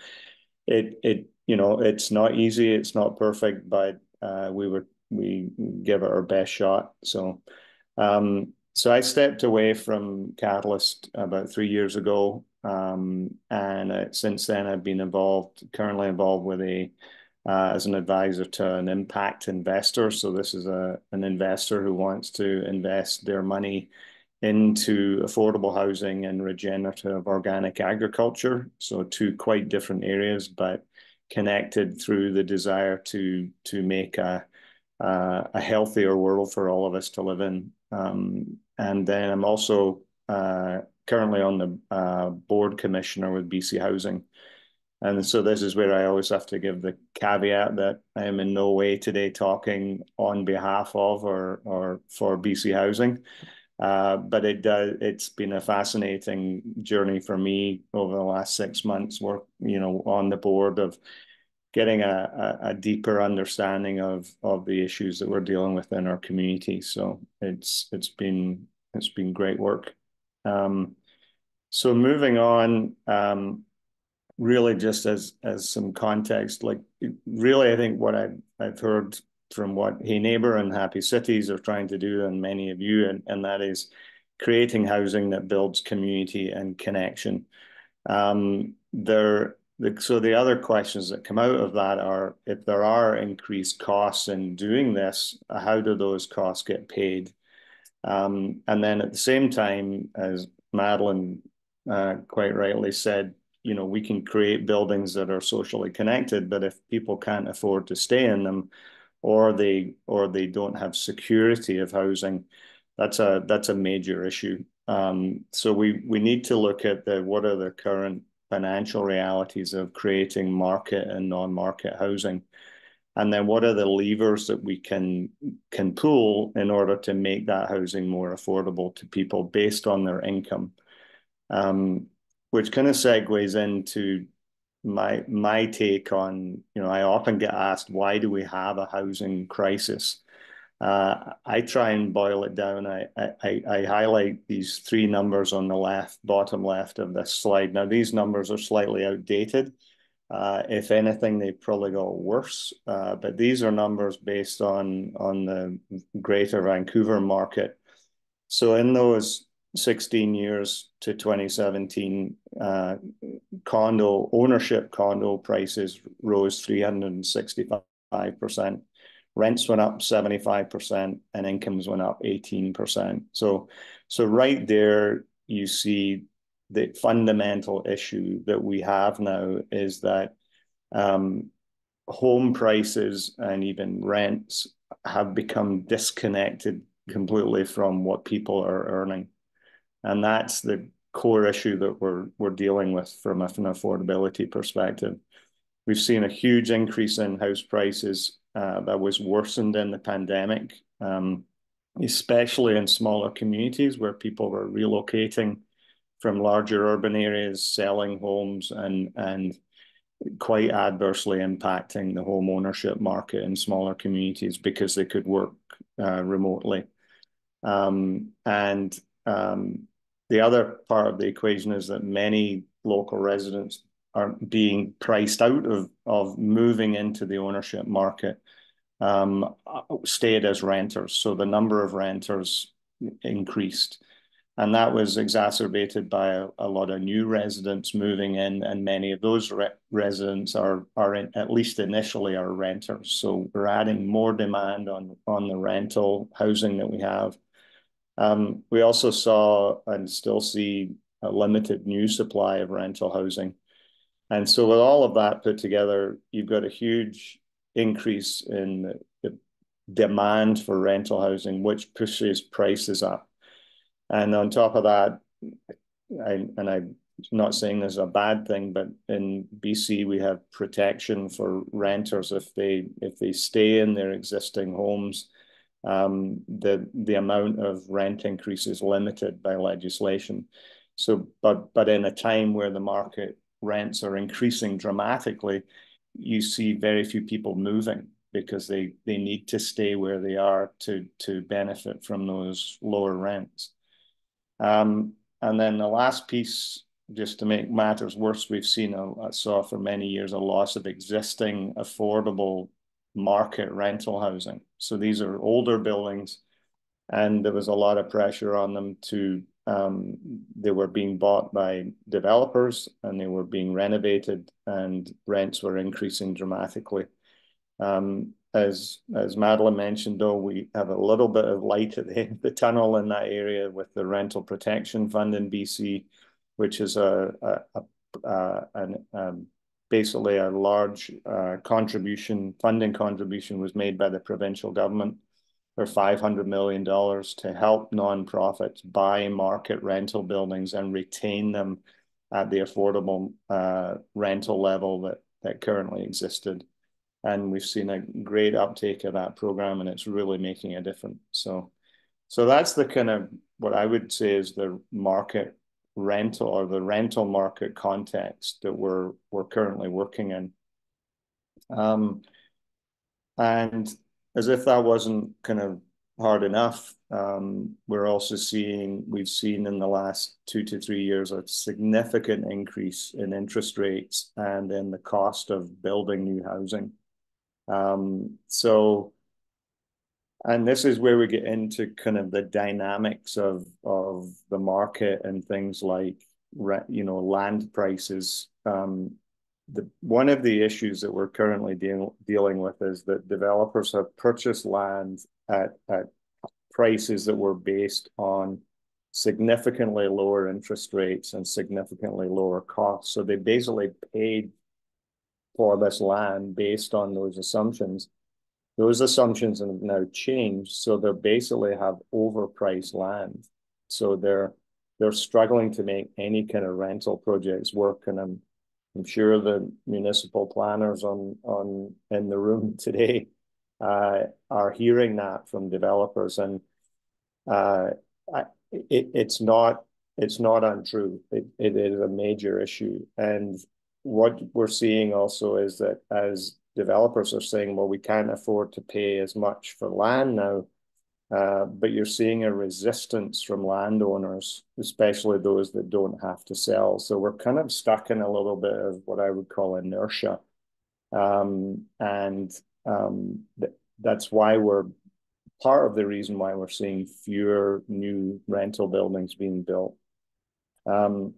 it it you know it's not easy, it's not perfect, but uh, we were we give it our best shot. So Um, so I stepped away from Catalyst about three years ago, um, and uh, since then I've been involved, currently involved with a uh, as an advisor to an impact investor. So this is a an investor who wants to invest their money into affordable housing and regenerative organic agriculture. So two quite different areas, but connected through the desire to to make a uh, a healthier world for all of us to live in. Um, and then I'm also uh, currently on the uh, board commissioner with BC Housing. And so this is where I always have to give the caveat that I am in no way today talking on behalf of or or for BC Housing. Uh, but it does. It's been a fascinating journey for me over the last six months. Work, you know, on the board of getting a, a, a, deeper understanding of of the issues that we're dealing with in our community. So it's it's been it's been great work. Um, so moving on, um, really just as as some context, like really, I think what I've I've heard from what Hey Neighbour and Happy Cities are trying to do, and many of you, and, and that is creating housing that builds community and connection. Um, there the, so the other questions that come out of that are if there are increased costs in doing this, how do those costs get paid? Um, and then at the same time, as Madeleine uh, quite rightly said, you know, we can create buildings that are socially connected, but if people can't afford to stay in them, or they or they don't have security of housing, that's a that's a major issue. Um, so we we need to look at the what are the current financial realities of creating market and non-market housing and then what are the levers that we can can pull in order to make that housing more affordable to people based on their income um, which kind of segues into my my take on you know I often get asked why do we have a housing crisis uh, I try and boil it down. I, I, I highlight these three numbers on the left, bottom left of this slide. Now, these numbers are slightly outdated. Uh, if anything, they probably got worse. Uh, but these are numbers based on, on the greater Vancouver market. So in those 16 years to 2017, uh, condo ownership condo prices rose 365%. Rents went up 75% and incomes went up 18%. So, so right there, you see the fundamental issue that we have now is that um, home prices and even rents have become disconnected completely from what people are earning. And that's the core issue that we're we're dealing with from an affordability perspective. We've seen a huge increase in house prices uh, that was worsened in the pandemic, um, especially in smaller communities where people were relocating from larger urban areas, selling homes, and and quite adversely impacting the home ownership market in smaller communities because they could work uh, remotely. Um, and um, the other part of the equation is that many local residents are being priced out of, of moving into the ownership market um, stayed as renters. So the number of renters increased. And that was exacerbated by a, a lot of new residents moving in, and many of those re residents are are in, at least initially are renters. So we're adding more demand on on the rental housing that we have. Um, we also saw and still see a limited new supply of rental housing. And so with all of that put together, you've got a huge increase in the demand for rental housing, which pushes prices up. And on top of that, and I'm not saying this is a bad thing, but in BC we have protection for renters if they if they stay in their existing homes. Um, the the amount of rent increase is limited by legislation. So, but but in a time where the market rents are increasing dramatically, you see very few people moving because they they need to stay where they are to to benefit from those lower rents. Um, and then the last piece, just to make matters worse, we've seen a, I saw for many years a loss of existing affordable market rental housing. So these are older buildings and there was a lot of pressure on them to um, they were being bought by developers and they were being renovated and rents were increasing dramatically. Um, as as Madeleine mentioned, though, we have a little bit of light at the the tunnel in that area with the Rental Protection Fund in BC, which is a, a, a, a an, um, basically a large uh, contribution, funding contribution was made by the provincial government for $500 million to help nonprofits buy market rental buildings and retain them at the affordable uh, rental level that, that currently existed. And we've seen a great uptake of that program and it's really making a difference. So, so that's the kind of what I would say is the market rental or the rental market context that we're we're currently working in. Um, and as if that wasn't kind of hard enough, um, we're also seeing, we've seen in the last two to three years, a significant increase in interest rates and in the cost of building new housing. Um, so, and this is where we get into kind of the dynamics of of the market and things like you know land prices um, the one of the issues that we're currently deal, dealing with is that developers have purchased land at, at prices that were based on significantly lower interest rates and significantly lower costs. So they basically paid for this land based on those assumptions. Those assumptions have now changed, so they basically have overpriced land. So they're they're struggling to make any kind of rental projects work, and I'm I'm sure the municipal planners on on in the room today uh, are hearing that from developers, and uh, I, it, it's not it's not untrue. It, it is a major issue, and what we're seeing also is that as developers are saying, well, we can't afford to pay as much for land now uh, but you're seeing a resistance from landowners, especially those that don't have to sell. So we're kind of stuck in a little bit of what I would call inertia. Um, and um, th that's why we're part of the reason why we're seeing fewer new rental buildings being built. Um,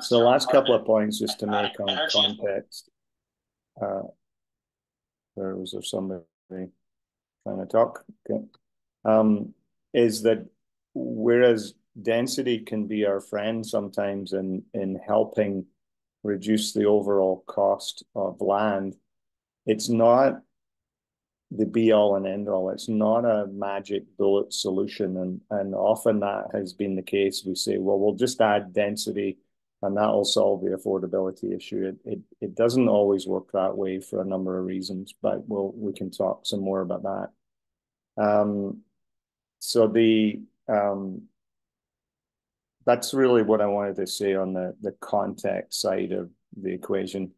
so last couple of points just to make on context. Uh, there was there somebody trying to talk? Okay um, is that whereas density can be our friend sometimes in, in helping reduce the overall cost of land, it's not the be all and end all. It's not a magic bullet solution. And, and often that has been the case. We say, well, we'll just add density and that will solve the affordability issue. It, it, it doesn't always work that way for a number of reasons, but we'll, we can talk some more about that. Um, so the um, that's really what I wanted to say on the the context side of the equation.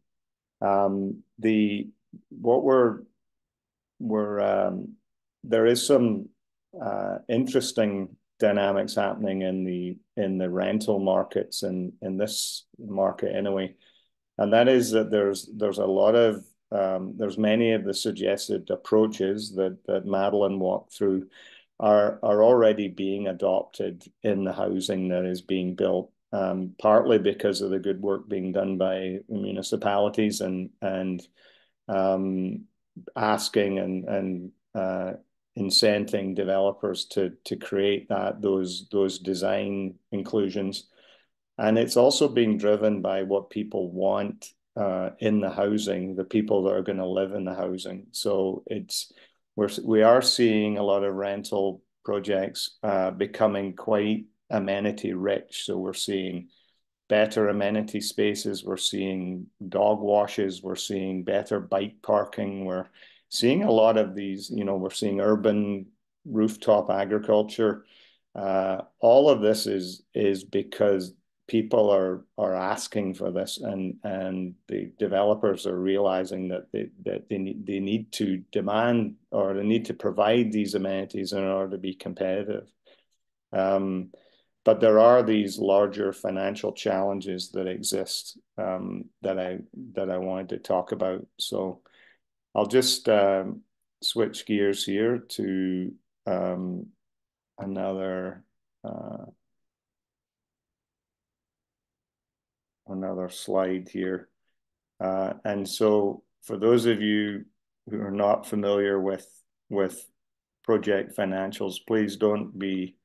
Um, the what we're we're um, there is some uh, interesting dynamics happening in the in the rental markets and in this market anyway, and that is that there's there's a lot of um, there's many of the suggested approaches that that Madeleine walked through are are already being adopted in the housing that is being built. Um, partly because of the good work being done by municipalities and and um, asking and and uh, incenting developers to to create that those those design inclusions, and it's also being driven by what people want uh, in the housing, the people that are going to live in the housing. So it's we're, we are seeing a lot of rental projects uh, becoming quite amenity rich. So we're seeing better amenity spaces. We're seeing dog washes. We're seeing better bike parking. We're seeing a lot of these, you know, we're seeing urban rooftop agriculture. Uh, all of this is is because people are are asking for this and and the developers are realizing that they that they need they need to demand or they need to provide these amenities in order to be competitive um, but there are these larger financial challenges that exist um, that I that I wanted to talk about so I'll just um, switch gears here to um, another uh, another slide here. Uh, and so for those of you who are not familiar with with project financials, please don't be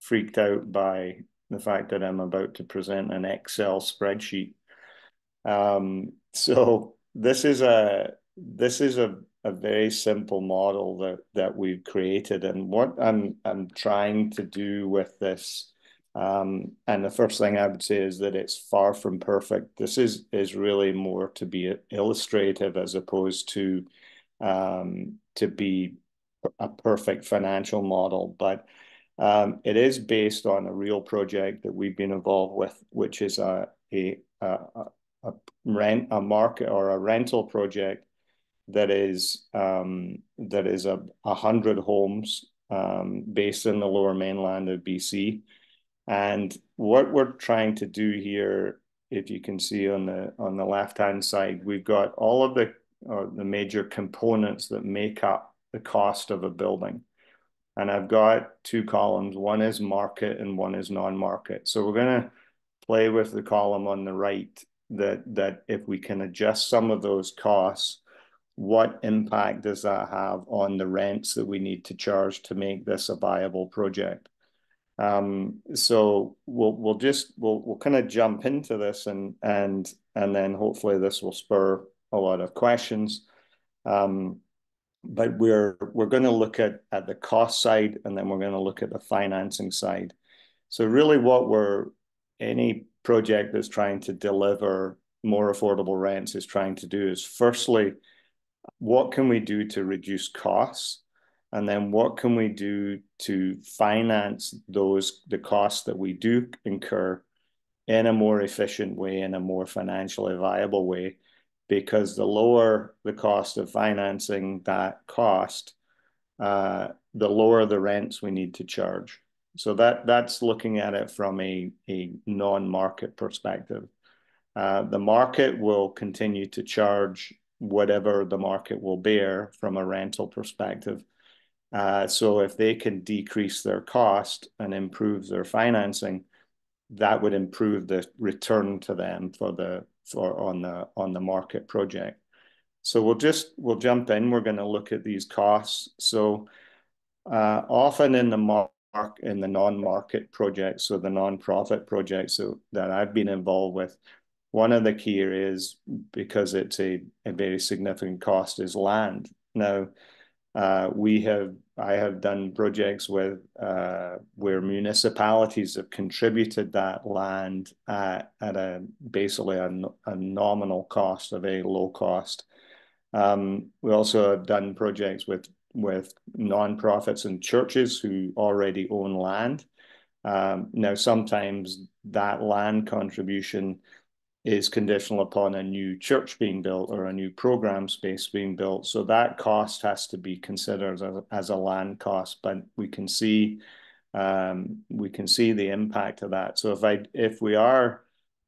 freaked out by the fact that I'm about to present an Excel spreadsheet. Um, so this is a this is a, a very simple model that that we've created, and what I'm I'm trying to do with this. Um, and the first thing I would say is that it's far from perfect. This is is really more to be illustrative as opposed to um, to be a perfect financial model, but um, it is based on a real project that we've been involved with, which is a a, a, a rent a market or a rental project that is um, that is a, a hundred homes um, based in the lower mainland of BC. And what we're trying to do here, if you can see on the on the left hand side, we've got all of the or the major components that make up the cost of a building. And I've got two columns. One is market and one is non-market. So we're going to play with the column on the right that that if we can adjust some of those costs, what impact does that have on the rents that we need to charge to make this a viable project? Um, so we'll we'll just kind of jump into this and and and then hopefully this will spur a lot of questions. Um, but we're we're going to look at at the cost side and then we're going to look at the financing side. So really what we're any project that's trying to deliver more affordable rents is trying to do is firstly what can we do to reduce costs? And then what can we do to finance those the costs that we do incur in a more efficient way in a more financially viable way? Because the lower the cost of financing that cost uh, the lower the rents we need to charge. So that that's looking at it from a, a non-market perspective. Uh, the market will continue to charge whatever the market will bear from a rental perspective. Uh, so if they can decrease their cost and improve their financing, that would improve the return to them for the for on the on the market project. So we'll just we'll jump in. We're going to look at these costs. So uh, often in the mark in the non-market projects, so the non-profit projects that I've been involved with, one of the key areas, because it's a, a very significant cost, is land. Now, uh, we have I have done projects with uh, where municipalities have contributed that land at, at a basically a, a nominal cost, a very low cost. Um, we also have done projects with with nonprofits and churches who already own land. Um, now, sometimes that land contribution is conditional upon a new church being built or a new program space being built. So that cost has to be considered as, as a land cost, but we can see um, we can see the impact of that. So if I if we are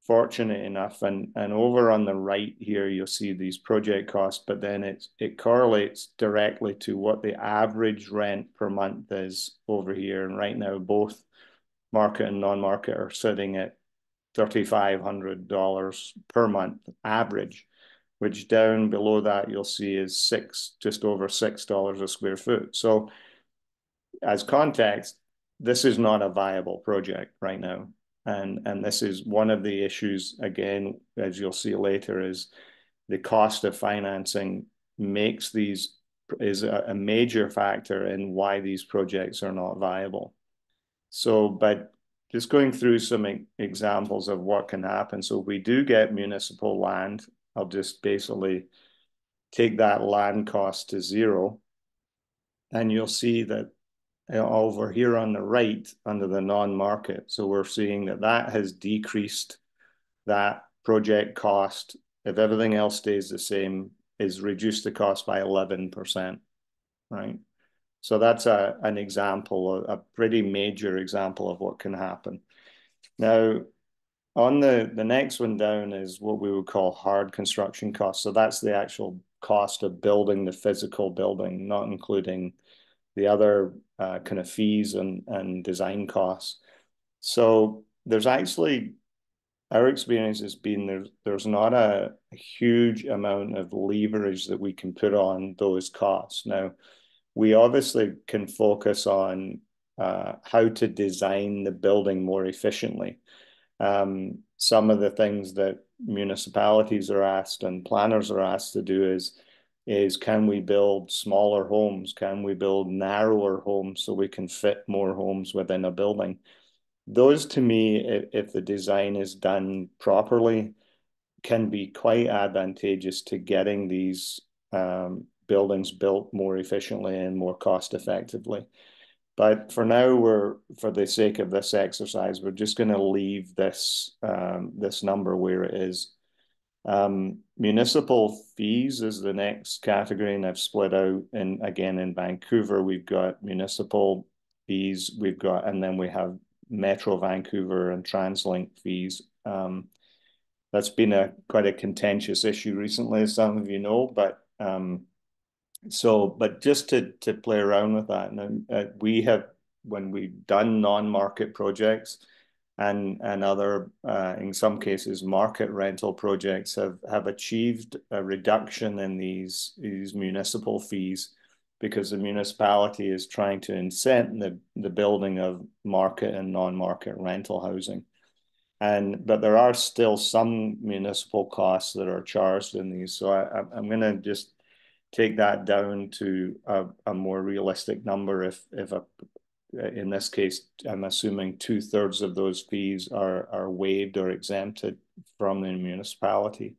fortunate enough and and over on the right here you'll see these project costs, but then it's it correlates directly to what the average rent per month is over here. And right now both market and non-market are sitting at $3,500 per month average, which down below that you'll see is six, just over $6 a square foot. So as context, this is not a viable project right now. And, and this is one of the issues, again, as you'll see later, is the cost of financing makes these is a, a major factor in why these projects are not viable. So, but just going through some examples of what can happen. So if we do get municipal land, I'll just basically take that land cost to zero. And you'll see that uh, over here on the right under the non-market. So we're seeing that that has decreased that project cost. If everything else stays the same, is reduced the cost by 11%, right? So that's a, an example, a, pretty major example of what can happen. Now, on the, the next one down is what we would call hard construction costs. So that's the actual cost of building the physical building, not including the other uh, kind of fees and, and design costs. So there's actually our experience has been there's there's not a, a, huge amount of leverage that we can put on those costs. Now, we obviously can focus on uh, how to design the building more efficiently. Um, some of the things that municipalities are asked and planners are asked to do is is can we build smaller homes? Can we build narrower homes so we can fit more homes within a building? those to me, if, if the design is done properly, can be quite advantageous to getting these um, buildings built more efficiently and more cost effectively. But for now, we're for the sake of this exercise, we're just going to leave this um, this number where it is. Um, municipal fees is the next category, and I've split out. And again, in Vancouver, we've got municipal fees, we've got, and then we have Metro Vancouver and TransLink fees. Um, that's been a quite a contentious issue recently, as some of you know. But um, so, but just to to play around with that, and uh, we have when we've done non-market projects and and other uh, in some cases market rental projects have have achieved a reduction in these these municipal fees because the municipality is trying to incent the, the building of market and non-market rental housing. And but there are still some municipal costs that are charged in these. So I, I'm going to just take that down to a, a more realistic number. If if a in this case, I'm assuming two thirds of those fees are are waived or exempted from the municipality.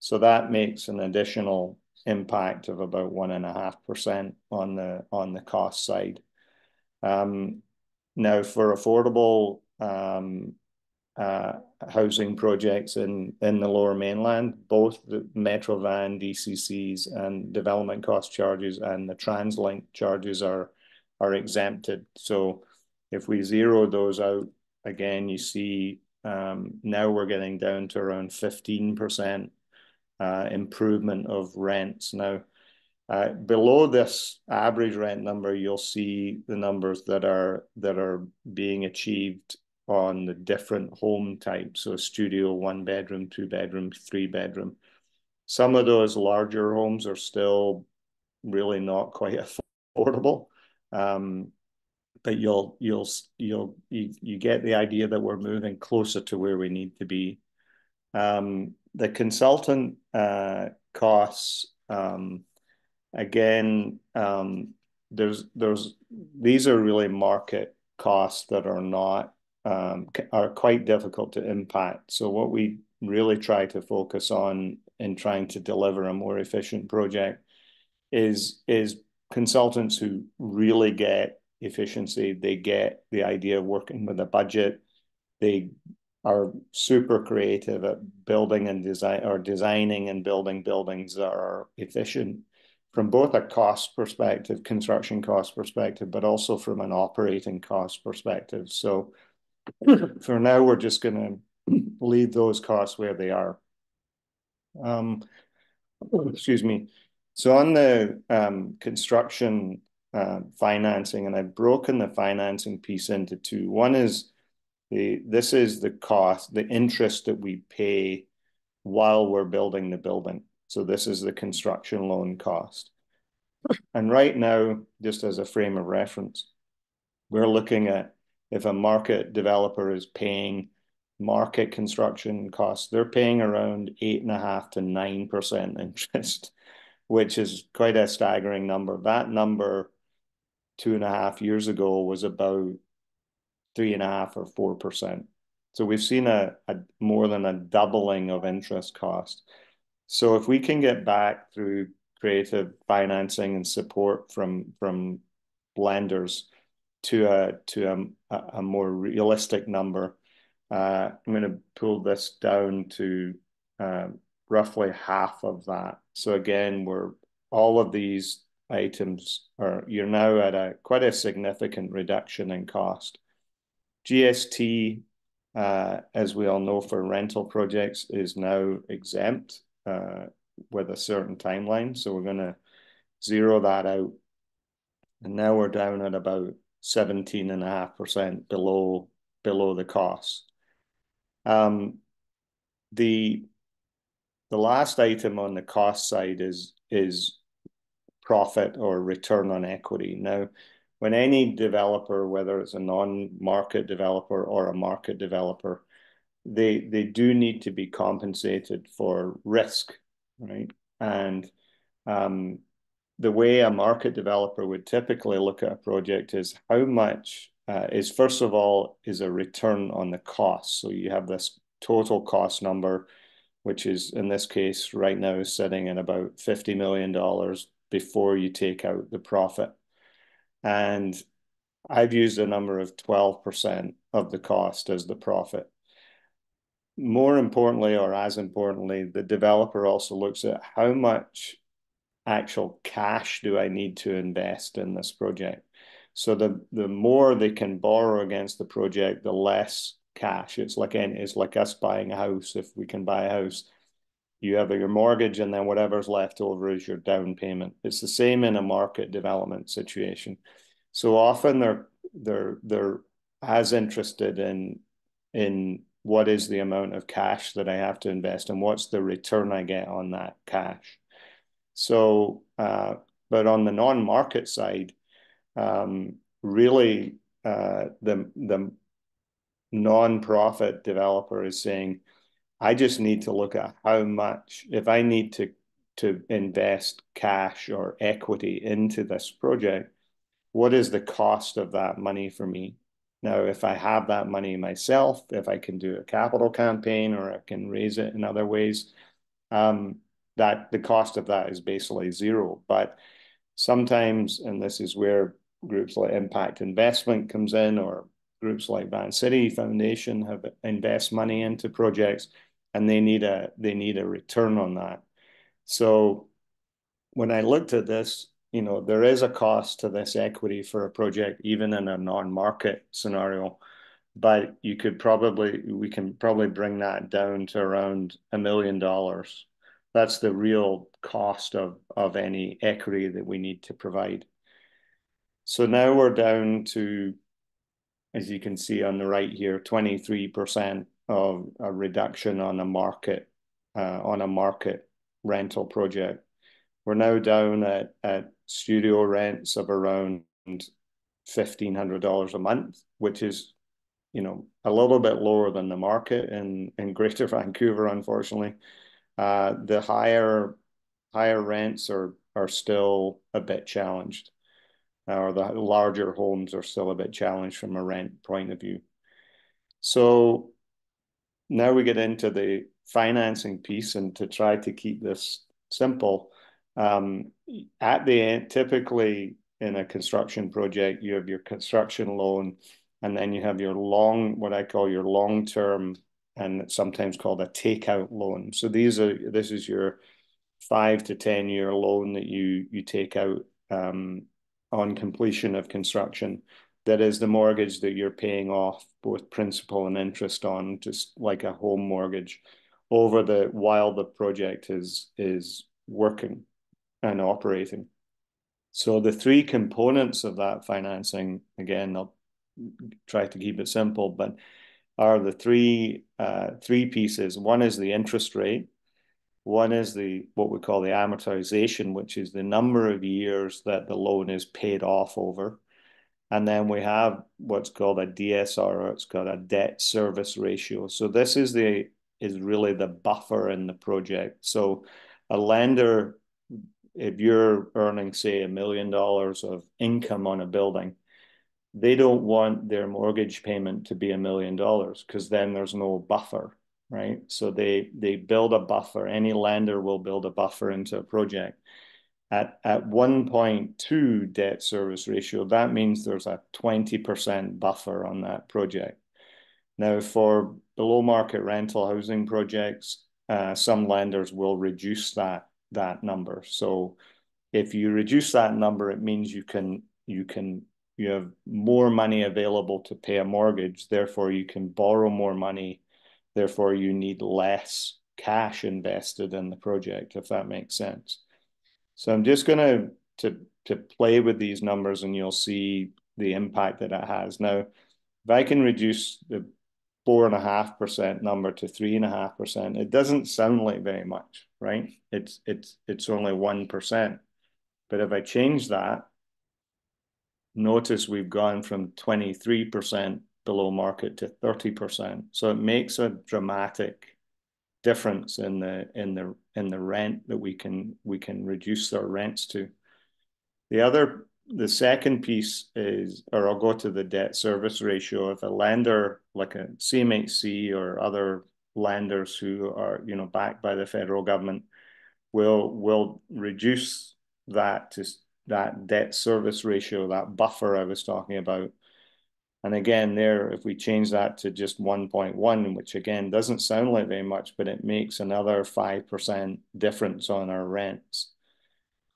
So that makes an additional impact of about 1.5% on the on the cost side. Um, now, for affordable um, uh, housing projects in in the Lower Mainland, both the Metrovan, DCCs, and development cost charges and the TransLink charges are are exempted. So if we zero those out, again, you see um, now we're getting down to around 15% uh, improvement of rents. Now, uh, below this average rent number, you'll see the numbers that are that are being achieved on the different home types. So studio, one bedroom, two bedroom, three bedroom. Some of those larger homes are still really not quite affordable. Um, but you'll you'll you'll you, you get the idea that we're moving closer to where we need to be. Um, the consultant uh, costs, um, again, um, there's there's these are really market costs that are not um, are quite difficult to impact. So what we really try to focus on in trying to deliver a more efficient project is is consultants who really get efficiency. They get the idea of working with a budget. They are super creative at building and design or designing and building buildings that are efficient from both a cost perspective, construction cost perspective, but also from an operating cost perspective. So for now, we're just going to leave those costs where they are. Um, excuse me. So on the um, construction uh, financing, and I've broken the financing piece into two. One is the, this is the cost, the interest that we pay while we're building the building. So this is the construction loan cost. And right now, just as a frame of reference, we're looking at if a market developer is paying market construction costs, they're paying around eight and a half to nine percent interest, which is quite a staggering number. That number two and a half years ago was about three and a half or four percent. So we've seen a, more than a doubling of interest cost. So if we can get back through creative financing and support from from lenders to a to a, a more realistic number, uh, I'm going to pull this down to uh, roughly half of that. So again, we're all of these items are you're now at a quite a significant reduction in cost. GST, uh, as we all know, for rental projects is now exempt uh, with a certain timeline. So we're going to zero that out. and now we're down at about 17.5% below below the cost. Um, the the last item on the cost side is is profit or return on equity. Now, when any developer, whether it's a non-market developer or a market developer, they they do need to be compensated for risk, right? And um, the way a market developer would typically look at a project is how much uh, is first of all is a return on the cost. So you have this total cost number, which is in this case right now sitting at about $50 million before you take out the profit. And I've used a number of 12% of the cost as the profit. More importantly, or as importantly, the developer also looks at how much actual cash do I need to invest in this project. So the the more they can borrow against the project, the less cash. It's like it's like us buying a house. If we can buy a house, you have your mortgage, and then whatever's left over is your down payment. It's the same in a market development situation. So often they're they're they're as interested in in what is the amount of cash that I have to invest and what's the return I get on that cash. So, uh, but on the non-market side, um, really uh, the the non-profit developer is saying, I just need to look at how much if I need to to invest cash or equity into this project, what is the cost of that money for me? Now, if I have that money myself, if I can do a capital campaign or I can raise it in other ways, um, that the cost of that is basically zero. But sometimes, and this is where groups like Impact Investment comes in, or groups like Vancity Foundation have invest money into projects, and they need a they need a return on that. So when I looked at this, you know, there is a cost to this equity for a project, even in a non-market scenario. But you could probably we can probably bring that down to around a million dollars. That's the real cost of of any equity that we need to provide. So now we're down to, as you can see on the right here, 23% of a reduction on a market uh, on a market rental project. We're now down at, at studio rents of around $1,500 a month, which is, you know, a little bit lower than the market in, in Greater Vancouver, unfortunately. Uh, the higher higher rents are are still a bit challenged or the larger homes are still a bit challenged from a rent point of view. So now we get into the financing piece and to try to keep this simple. Um, at the end, typically in a construction project, you have your construction loan and then you have your long, what I call your long-term and it's sometimes called a takeout loan. So these are, this is your five to 10 year loan that you, you take out um, on completion of construction that is the mortgage that you're paying off both principal and interest on just like a home mortgage over the while the project is is working and operating so the three components of that financing again i'll try to keep it simple but are the three uh, three pieces one is the interest rate one is the what we call the amortization, which is the number of years that the loan is paid off over. And then we have what's called a DSR, it's called a debt service ratio. So this is the is really the buffer in the project. So a lender, if you're earning, say, a million dollars of income on a building, they don't want their mortgage payment to be a million dollars because then there's no buffer right? So they they build a buffer. Any lender will build a buffer into a project. At at 1.2 debt service ratio, that means there's a 20% buffer on that project. Now, for below market rental housing projects, uh, some lenders will reduce that that number. So if you reduce that number, it means you can you can you have more money available to pay a mortgage. Therefore, you can borrow more money Therefore, you need less cash invested in the project, if that makes sense. So I'm just going to to to play with these numbers and you'll see the impact that it has. Now, if I can reduce the four and a half percent number to three and a half percent, it doesn't sound like very much, right? It's it's it's only one percent. But if I change that, notice we've gone from 23% below market to 30%. So it makes a dramatic difference in the in the in the rent that we can we can reduce our rents to. The other the second piece is, or I'll go to the debt service ratio. If a lender like a CMHC or other lenders who are you know backed by the federal government will will reduce that to that debt service ratio, that buffer I was talking about. And again, there, if we change that to just 1.1, which again doesn't sound like very much, but it makes another 5% difference on our rents.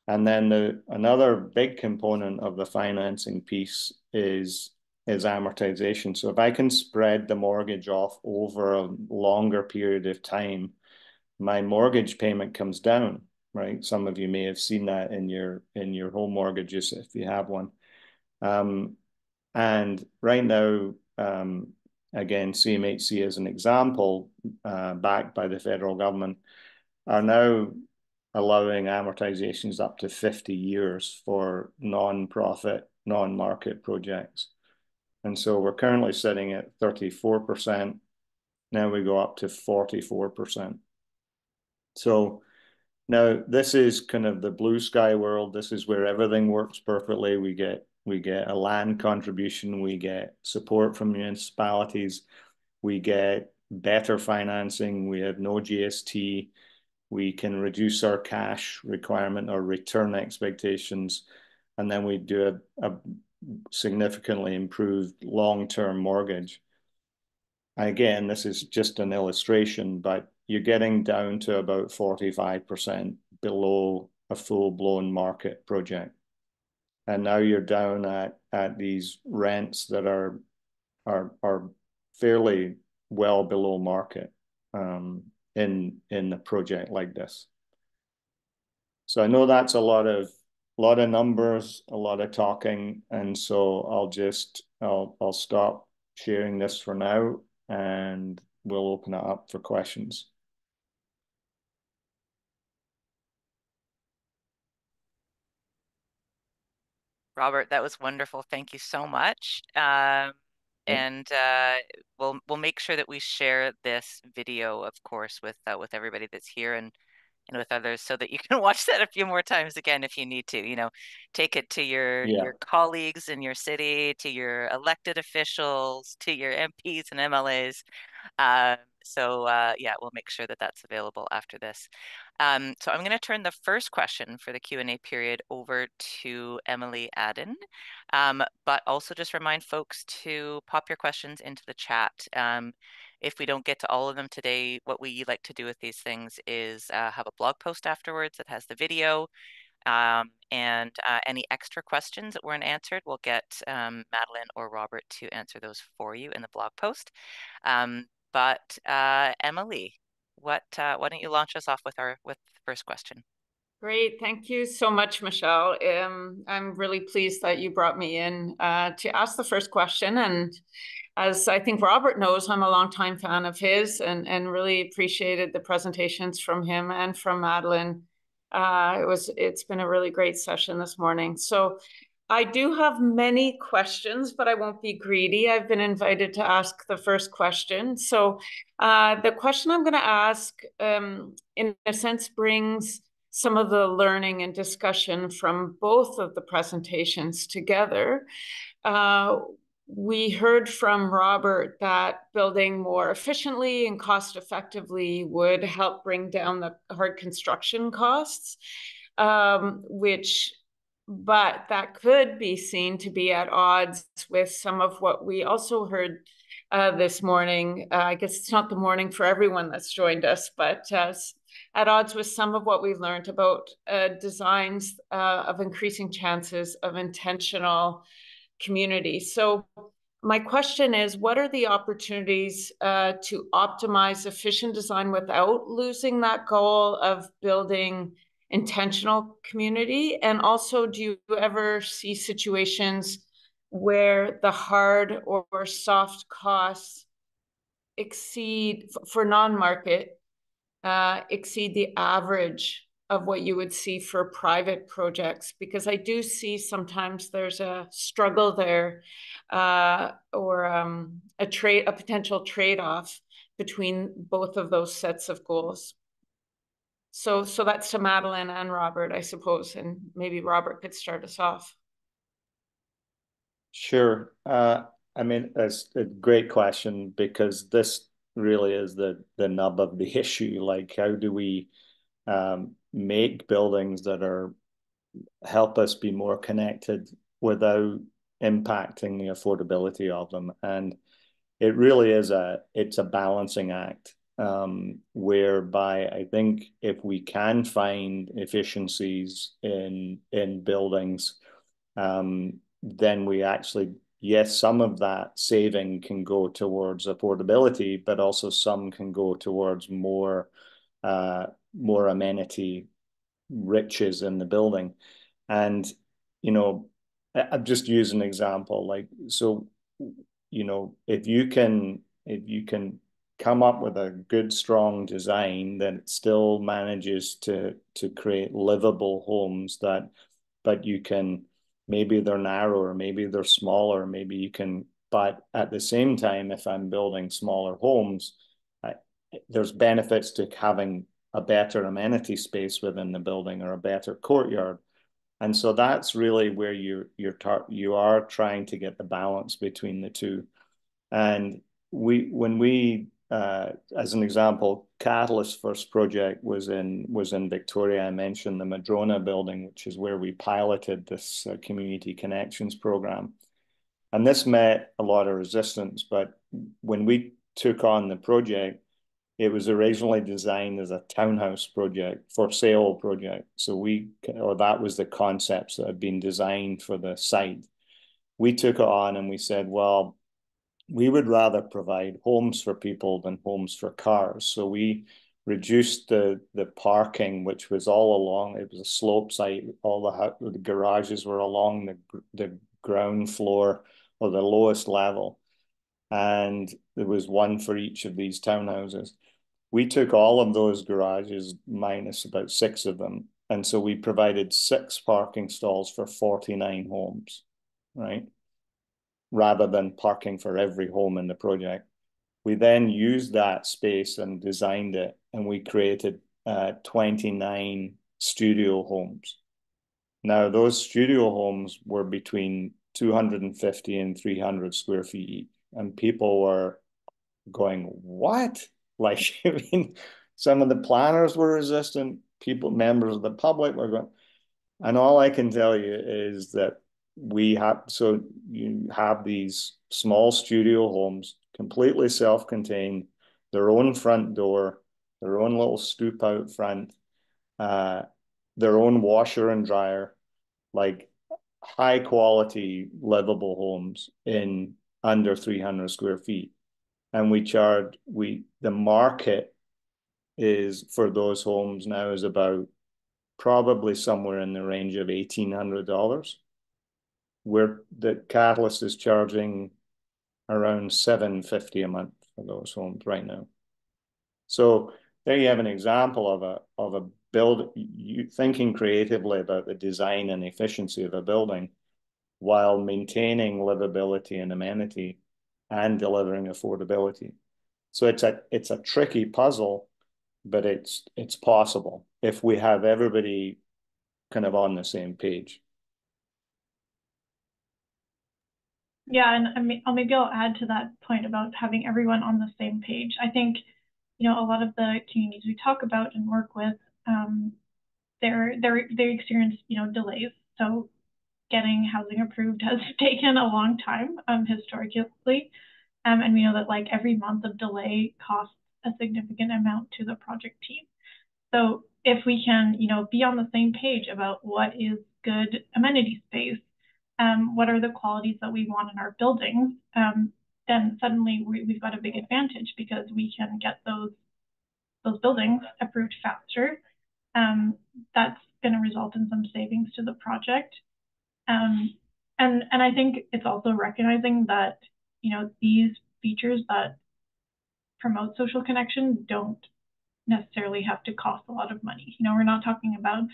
And then the another big component of the financing piece is is amortization. So if I can spread the mortgage off over a longer period of time, my mortgage payment comes down, right? Some of you may have seen that in your in your home mortgages if you have one. Um, and right now, um, again, CMHC as an example, uh, backed by the federal government, are now allowing amortizations up to 50 years for non-profit, non-market projects. And so we're currently sitting at 34%. Now we go up to 44%. So now this is kind of the blue sky world. This is where everything works perfectly. We get we get a land contribution, we get support from municipalities, we get better financing, we have no GST, we can reduce our cash requirement or return expectations, and then we do a, a significantly improved long-term mortgage. Again, this is just an illustration, but you're getting down to about 45% below a full-blown market project and now you're down at at these rents that are are are fairly well below market um, in in a project like this. So I know that's a lot of a lot of numbers, a lot of talking, and so I'll just I'll I'll stop sharing this for now, and we'll open it up for questions. Robert, that was wonderful. Thank you so much. Um, and uh, we'll we'll make sure that we share this video, of course, with uh, with everybody that's here and and with others, so that you can watch that a few more times again if you need to. You know, take it to your Yeah. your colleagues in your city, to your elected officials, to your MPs and MLAs. Uh, so uh, yeah, we'll make sure that that's available after this. Um, so I'm going to turn the first question for the Q&A period over to Emilie Adin, um, but also just remind folks to pop your questions into the chat. Um, if we don't get to all of them today, what we like to do with these things is uh, have a blog post afterwards that has the video, um, and uh, any extra questions that weren't answered, we'll get um, Madeleine or Robert to answer those for you in the blog post. Um, but uh, Emilie, what uh, why don't you launch us off with our with the first question? Great, thank you so much, Michelle. Um, I'm really pleased that you brought me in uh, to ask the first question. And as I think Robert knows, I'm a longtime fan of his and, and really appreciated the presentations from him and from Madeleine. Uh, it was it's been a really great session this morning. So I do have many questions, but I won't be greedy. I've been invited to ask the first question. So uh, the question I'm going to ask, um, in a sense, brings some of the learning and discussion from both of the presentations together. Uh, we heard from Robert that building more efficiently and cost effectively would help bring down the hard construction costs, um, which but that could be seen to be at odds with some of what we also heard uh, this morning. Uh, I guess it's not the morning for everyone that's joined us, but uh, at odds with some of what we've learned about uh, designs uh, of increasing chances of intentional community. So my question is, what are the opportunities uh, to optimize efficient design without losing that goal of building intentional community? And also, do you ever see situations where the hard or, soft costs exceed for non-market uh, exceed the average of what you would see for private projects because I do see sometimes there's a struggle there uh, or um, a trade a potential trade-off between both of those sets of goals. So so that's to Madeleine and Robert, I suppose, and maybe Robert could start us off. Sure. Uh, I mean, it's a great question because this really is the the nub of the issue. Like, how do we um, make buildings that are help us be more connected without impacting the affordability of them? And it really is a it's a balancing act um, whereby I think if we can find efficiencies in in buildings, um, then we actually yes, some of that saving can go towards affordability, but also some can go towards more uh, more amenity riches in the building. And you know, I've just used an example like so. You know, if you can if you can come up with a good strong design that still manages to to create livable homes that but you can maybe they're narrower, maybe they're smaller, maybe you can, but at the same time, if I'm building smaller homes, I, there's benefits to having a better amenity space within the building or a better courtyard. And so that's really where you you're you are trying to get the balance between the two. And we when we uh, as an example, Catalyst first project was in was in Victoria. I mentioned the Madrona building, which is where we piloted this uh, community connections program, and this met a lot of resistance. But when we took on the project, it was originally designed as a townhouse project for sale project. So we, or that was the concepts that had been designed for the site. We took it on and we said, well, we would rather provide homes for people than homes for cars. So we reduced the the parking, which was all along. It was a slope site. All the the garages were along the the ground floor or the lowest level, and there was one for each of these townhouses. We took all of those garages minus about six of them, and so we provided six parking stalls for forty nine homes, right? rather than parking for every home in the project. We then used that space and designed it, and we created uh, 29 studio homes. Now, those studio homes were between 250 and 300 square feet each, and people were going, What? Like, I mean, some of the planners were resistant, people, members of the public were going, and all I can tell you is that we have so you have these small studio homes completely self-contained their own front door their own little stoop out front uh, their own washer and dryer like high quality livable homes in under 300 square feet and we charge we the market is for those homes now is about probably somewhere in the range of $1800 where the Catalyst is charging around 750 a month for those homes right now. So there you have an example of a of a build you thinking creatively about the design and efficiency of a building while maintaining livability and amenity and delivering affordability. So it's a it's a tricky puzzle, but it's it's possible if we have everybody kind of on the same page. Yeah, and I mean, I'll maybe I'll add to that point about having everyone on the same page. I think, you know, a lot of the communities we talk about and work with, um, they're they're they experience you know delays. So getting housing approved has taken a long time um, historically, um, and we know that like every month of delay costs a significant amount to the project team. So if we can, you know, be on the same page about what is good amenity space um, what are the qualities that we want in our buildings, um, then suddenly we, have got a big advantage because we can get those those buildings approved faster. um, that's going to result in some savings to the project. Um, and and I think it's also recognizing that you know these features that promote social connection don't necessarily have to cost a lot of money. You know, we're not talking about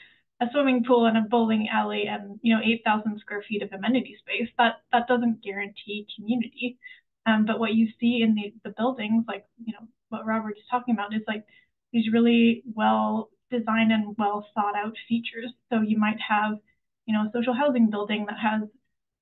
a swimming pool and a bowling alley and you know 8,000 square feet of amenity space. That that doesn't guarantee community. Um, but what you see in the the buildings, like you know what Robert is talking about, is like these really well designed and well thought out features. So you might have you know a social housing building that has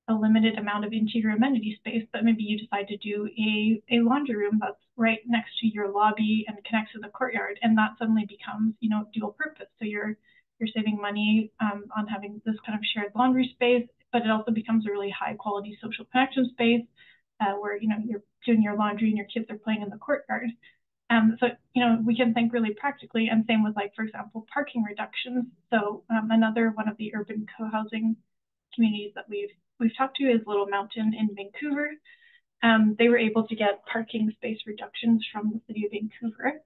a limited amount of interior amenity space, but maybe you decide to do a, a laundry room that's right next to your lobby and connects to the courtyard, and that suddenly becomes, you know, dual purpose. So you're you're saving money um, on having this kind of shared laundry space, but it also becomes a really high quality social connection space uh, where you know you're doing your laundry and your kids are playing in the courtyard. Um, so you know we can think really practically, and same with like for example parking reductions. So um, another one of the urban co-housing communities that we've we've talked to is Little Mountain in Vancouver. Um, they were able to get parking space reductions from the city of Vancouver.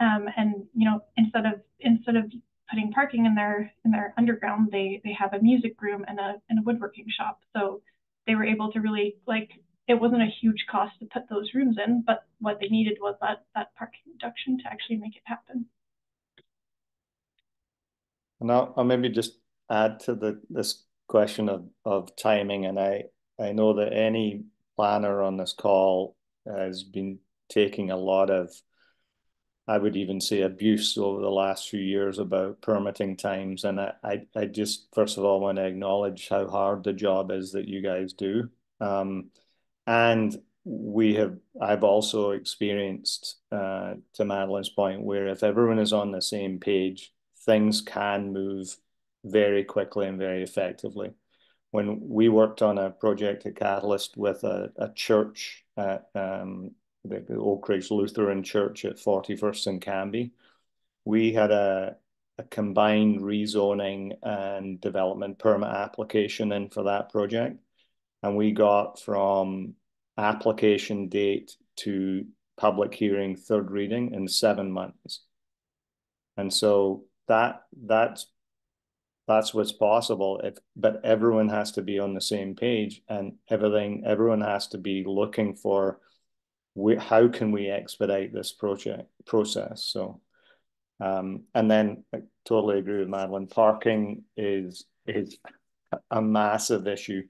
Um, and you know, instead of instead of putting parking in their in their underground, they they have a music room and a and a woodworking shop. So they were able to really like it wasn't a huge cost to put those rooms in, but what they needed was that that parking reduction to actually make it happen. And I'll, I'll maybe just add to the this question of, of timing. And I, I know that any planner on this call has been taking a lot of, I would even say abuse over the last few years about permitting times. And I, I, I just, first of all, want to acknowledge how hard the job is that you guys do. Um, and we have, I've also experienced, uh, to Madeleine's point, where if everyone is on the same page, things can move very quickly and very effectively. When we worked on a project at Catalyst with a, a church at um, the, Oak Ridge Lutheran Church at 41st and Cambie, we had a, a combined rezoning and development permit application in for that project. And we got from application date to public hearing, third reading in seven months. And so that that's that's what's possible if but everyone has to be on the same page and everything everyone has to be looking for we, how can we expedite this project process so um, and then I totally agree with Madeleine parking is is a massive issue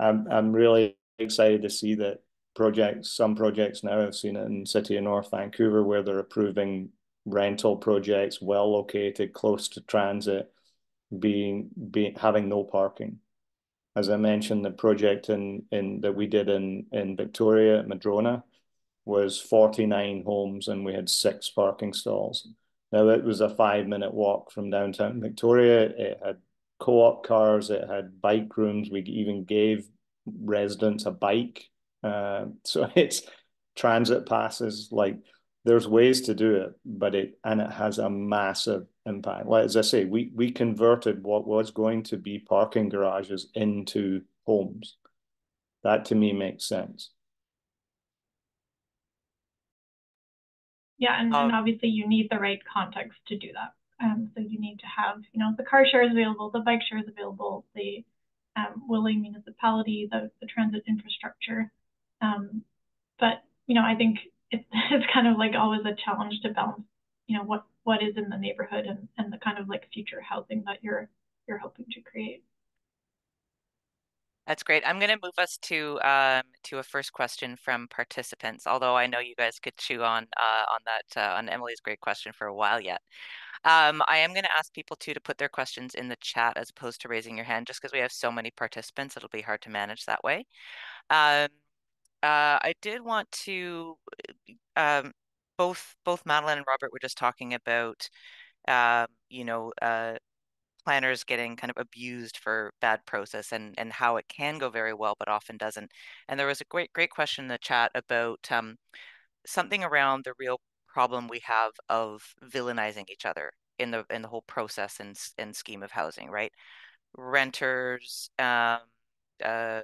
I'm, I'm really excited to see that projects some projects now I've seen it in city of North Vancouver where they're approving rental projects well located close to transit being being having no parking. As I mentioned, the project in in that we did in in Victoria at Madrona was 49 homes and we had six parking stalls. Now it was a five minute walk from downtown Victoria. It had co-op cars, it had bike rooms. We even gave residents a bike. Uh, so it's transit passes. Like there's ways to do it, but it and it has a massive impact. Like as I say, we we converted what was going to be parking garages into homes. That to me makes sense. Yeah, and, um, and obviously you need the right context to do that. Um, so you need to have, you know, the car shares available, the bike shares available, the um, willing municipality, the, the transit infrastructure. Um, but, you know, I think it's, it's kind of like always a challenge to balance, you know, what what is in the neighborhood and, and the kind of like future housing that you're you're hoping to create. That's great. I'm going to move us to um, to a first question from participants. Although I know you guys could chew on uh, on that uh, on Emilie's great question for a while yet. Um, I am going to ask people too to put their questions in the chat as opposed to raising your hand, just because we have so many participants. It'll be hard to manage that way. Um, uh, I did want to um, both both Madeleine and Robert were just talking about, uh, you know, uh, planners getting kind of abused for bad process and and how it can go very well, but often doesn't. And there was a great great question in the chat about um, something around the real problem we have of villainizing each other in the in the whole process and and scheme of housing, right? Renters, um, uh,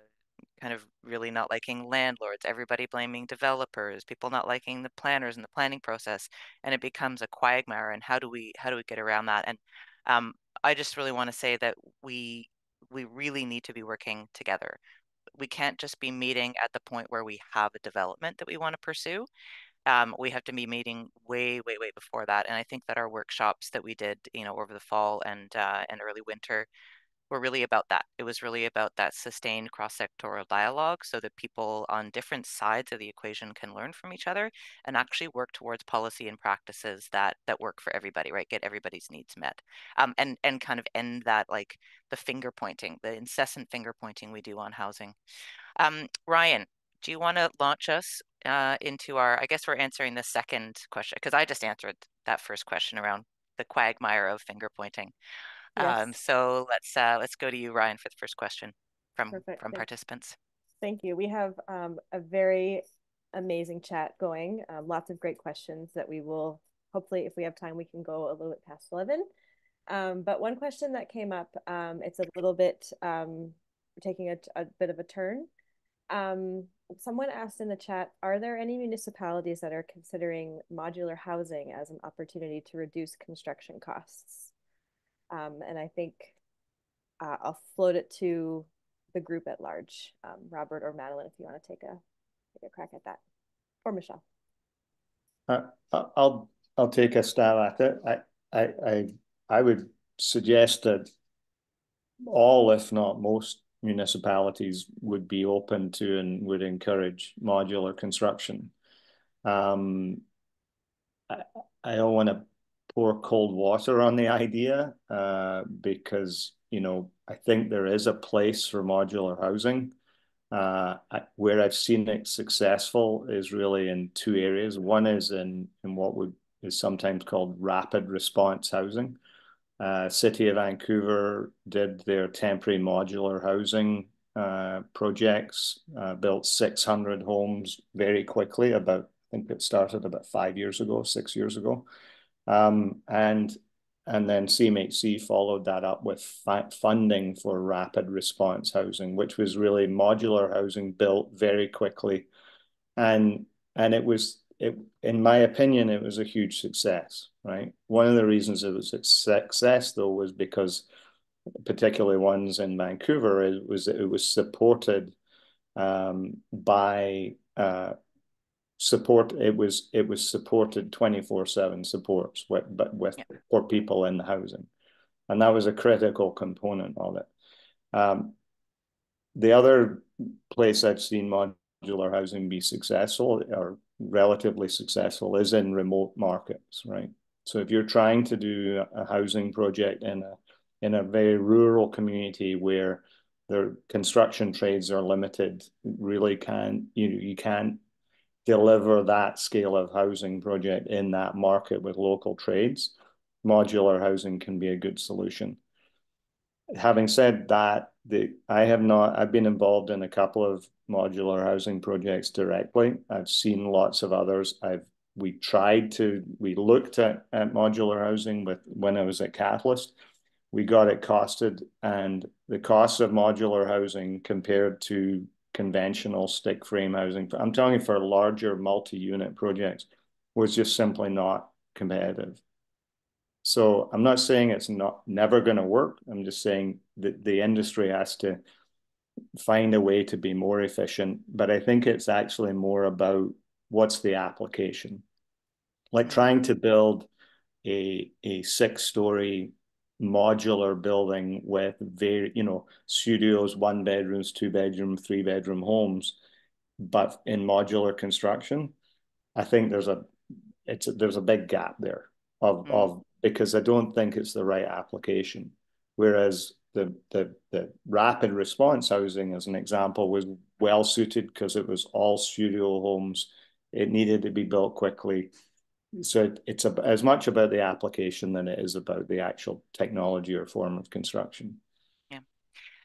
kind of really not liking landlords, everybody blaming developers, people not liking the planners and the planning process, and it becomes a quagmire. And how do we how do we get around that? And um, I just really want to say that we we really need to be working together. We can't just be meeting at the point where we have a development that we want to pursue. Um, we have to be meeting way, way, way before that. And I think that our workshops that we did, you know, over the fall and uh, and early winter were really about that. It was really about that sustained cross-sectoral dialogue so that people on different sides of the equation can learn from each other and actually work towards policy and practices that that work for everybody, right? Get everybody's needs met. Um, and and kind of end that like the finger pointing, the incessant finger pointing we do on housing. Um, Ryan, do you want to launch us uh, into our, I guess we're answering the second question because I just answered that first question around the quagmire of finger pointing. Yes. Um, so let's uh, let's go to you, Ryan, for the first question from Perfect. from Thank participants. Thank you. We have um, a very amazing chat going. Um, lots of great questions that we will hopefully, if we have time, we can go a little bit past eleven. Um, but one question that came up, um, it's a little bit um, taking a, a, bit of a turn. Someone asked in the chat, are there any municipalities that are considering modular housing as an opportunity to reduce construction costs? Um, and I think uh, I'll float it to the group at large. Um, Robert or Madeleine, if you want to take a take a crack at that, or Michelle. Uh, I'll I'll take a stab at it. I I I I would suggest that all, if not most, municipalities would be open to and would encourage modular construction. Um, I, I don't want to pour cold water on the idea uh, because you know I think there is a place for modular housing. Uh, where I've seen it successful is really in two areas. One is in in what would is sometimes called rapid response housing. Uh, City of Vancouver did their temporary modular housing uh, projects, uh, built 600 homes very quickly. About I think it started about five years ago, six years ago. Um, and and then CMHC followed that up with funding for rapid response housing, which was really modular housing built very quickly, and and it was it in my opinion it was a huge success. Right, one of the reasons it was a success though was because particularly ones in Vancouver it was it was supported um, by uh, support it was it was supported 24 7 supports with but with yeah. for people in the housing and that was a critical component of it um, the other place i've seen modular housing be successful or relatively successful is in remote markets right so if you're trying to do a housing project in a in a very rural community where their construction trades are limited really can you you can't deliver that scale of housing project in that market with local trades, modular housing can be a good solution. Having said that, the I have not I've been involved in a couple of modular housing projects directly. I've seen lots of others. I've we tried to we looked at, at modular housing with when I was at Catalyst. We got it costed and the cost of modular housing compared to conventional stick frame housing. I'm talking for larger multi-unit projects was just simply not competitive. So I'm not saying it's not never going to work. I'm just saying that the industry has to find a way to be more efficient. But I think it's actually more about what's the application. Like trying to build a, a six story modular building with very, you know, studios, one bedrooms, two bedroom, three bedroom homes, but in modular construction, I think there's a it's a, there's a big gap there of mm. of because I don't think it's the right application. Whereas the the the rapid response housing, as an example, was well suited because it was all studio homes. It needed to be built quickly so it's a, as much about the application than it is about the actual technology or form of construction.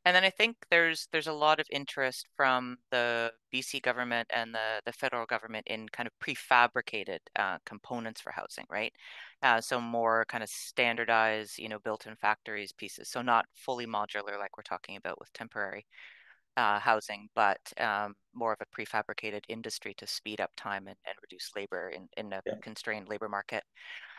And then I think there's there's a lot of interest from the BC government and the the federal government in kind of prefabricated uh, components for housing, right? Uh, so more kind of standardized, you know, built-in factories pieces. So not fully modular like we're talking about with temporary. uh, housing, but um, more of a prefabricated industry to speed up time and, and reduce labor in, in a yeah. constrained labor market.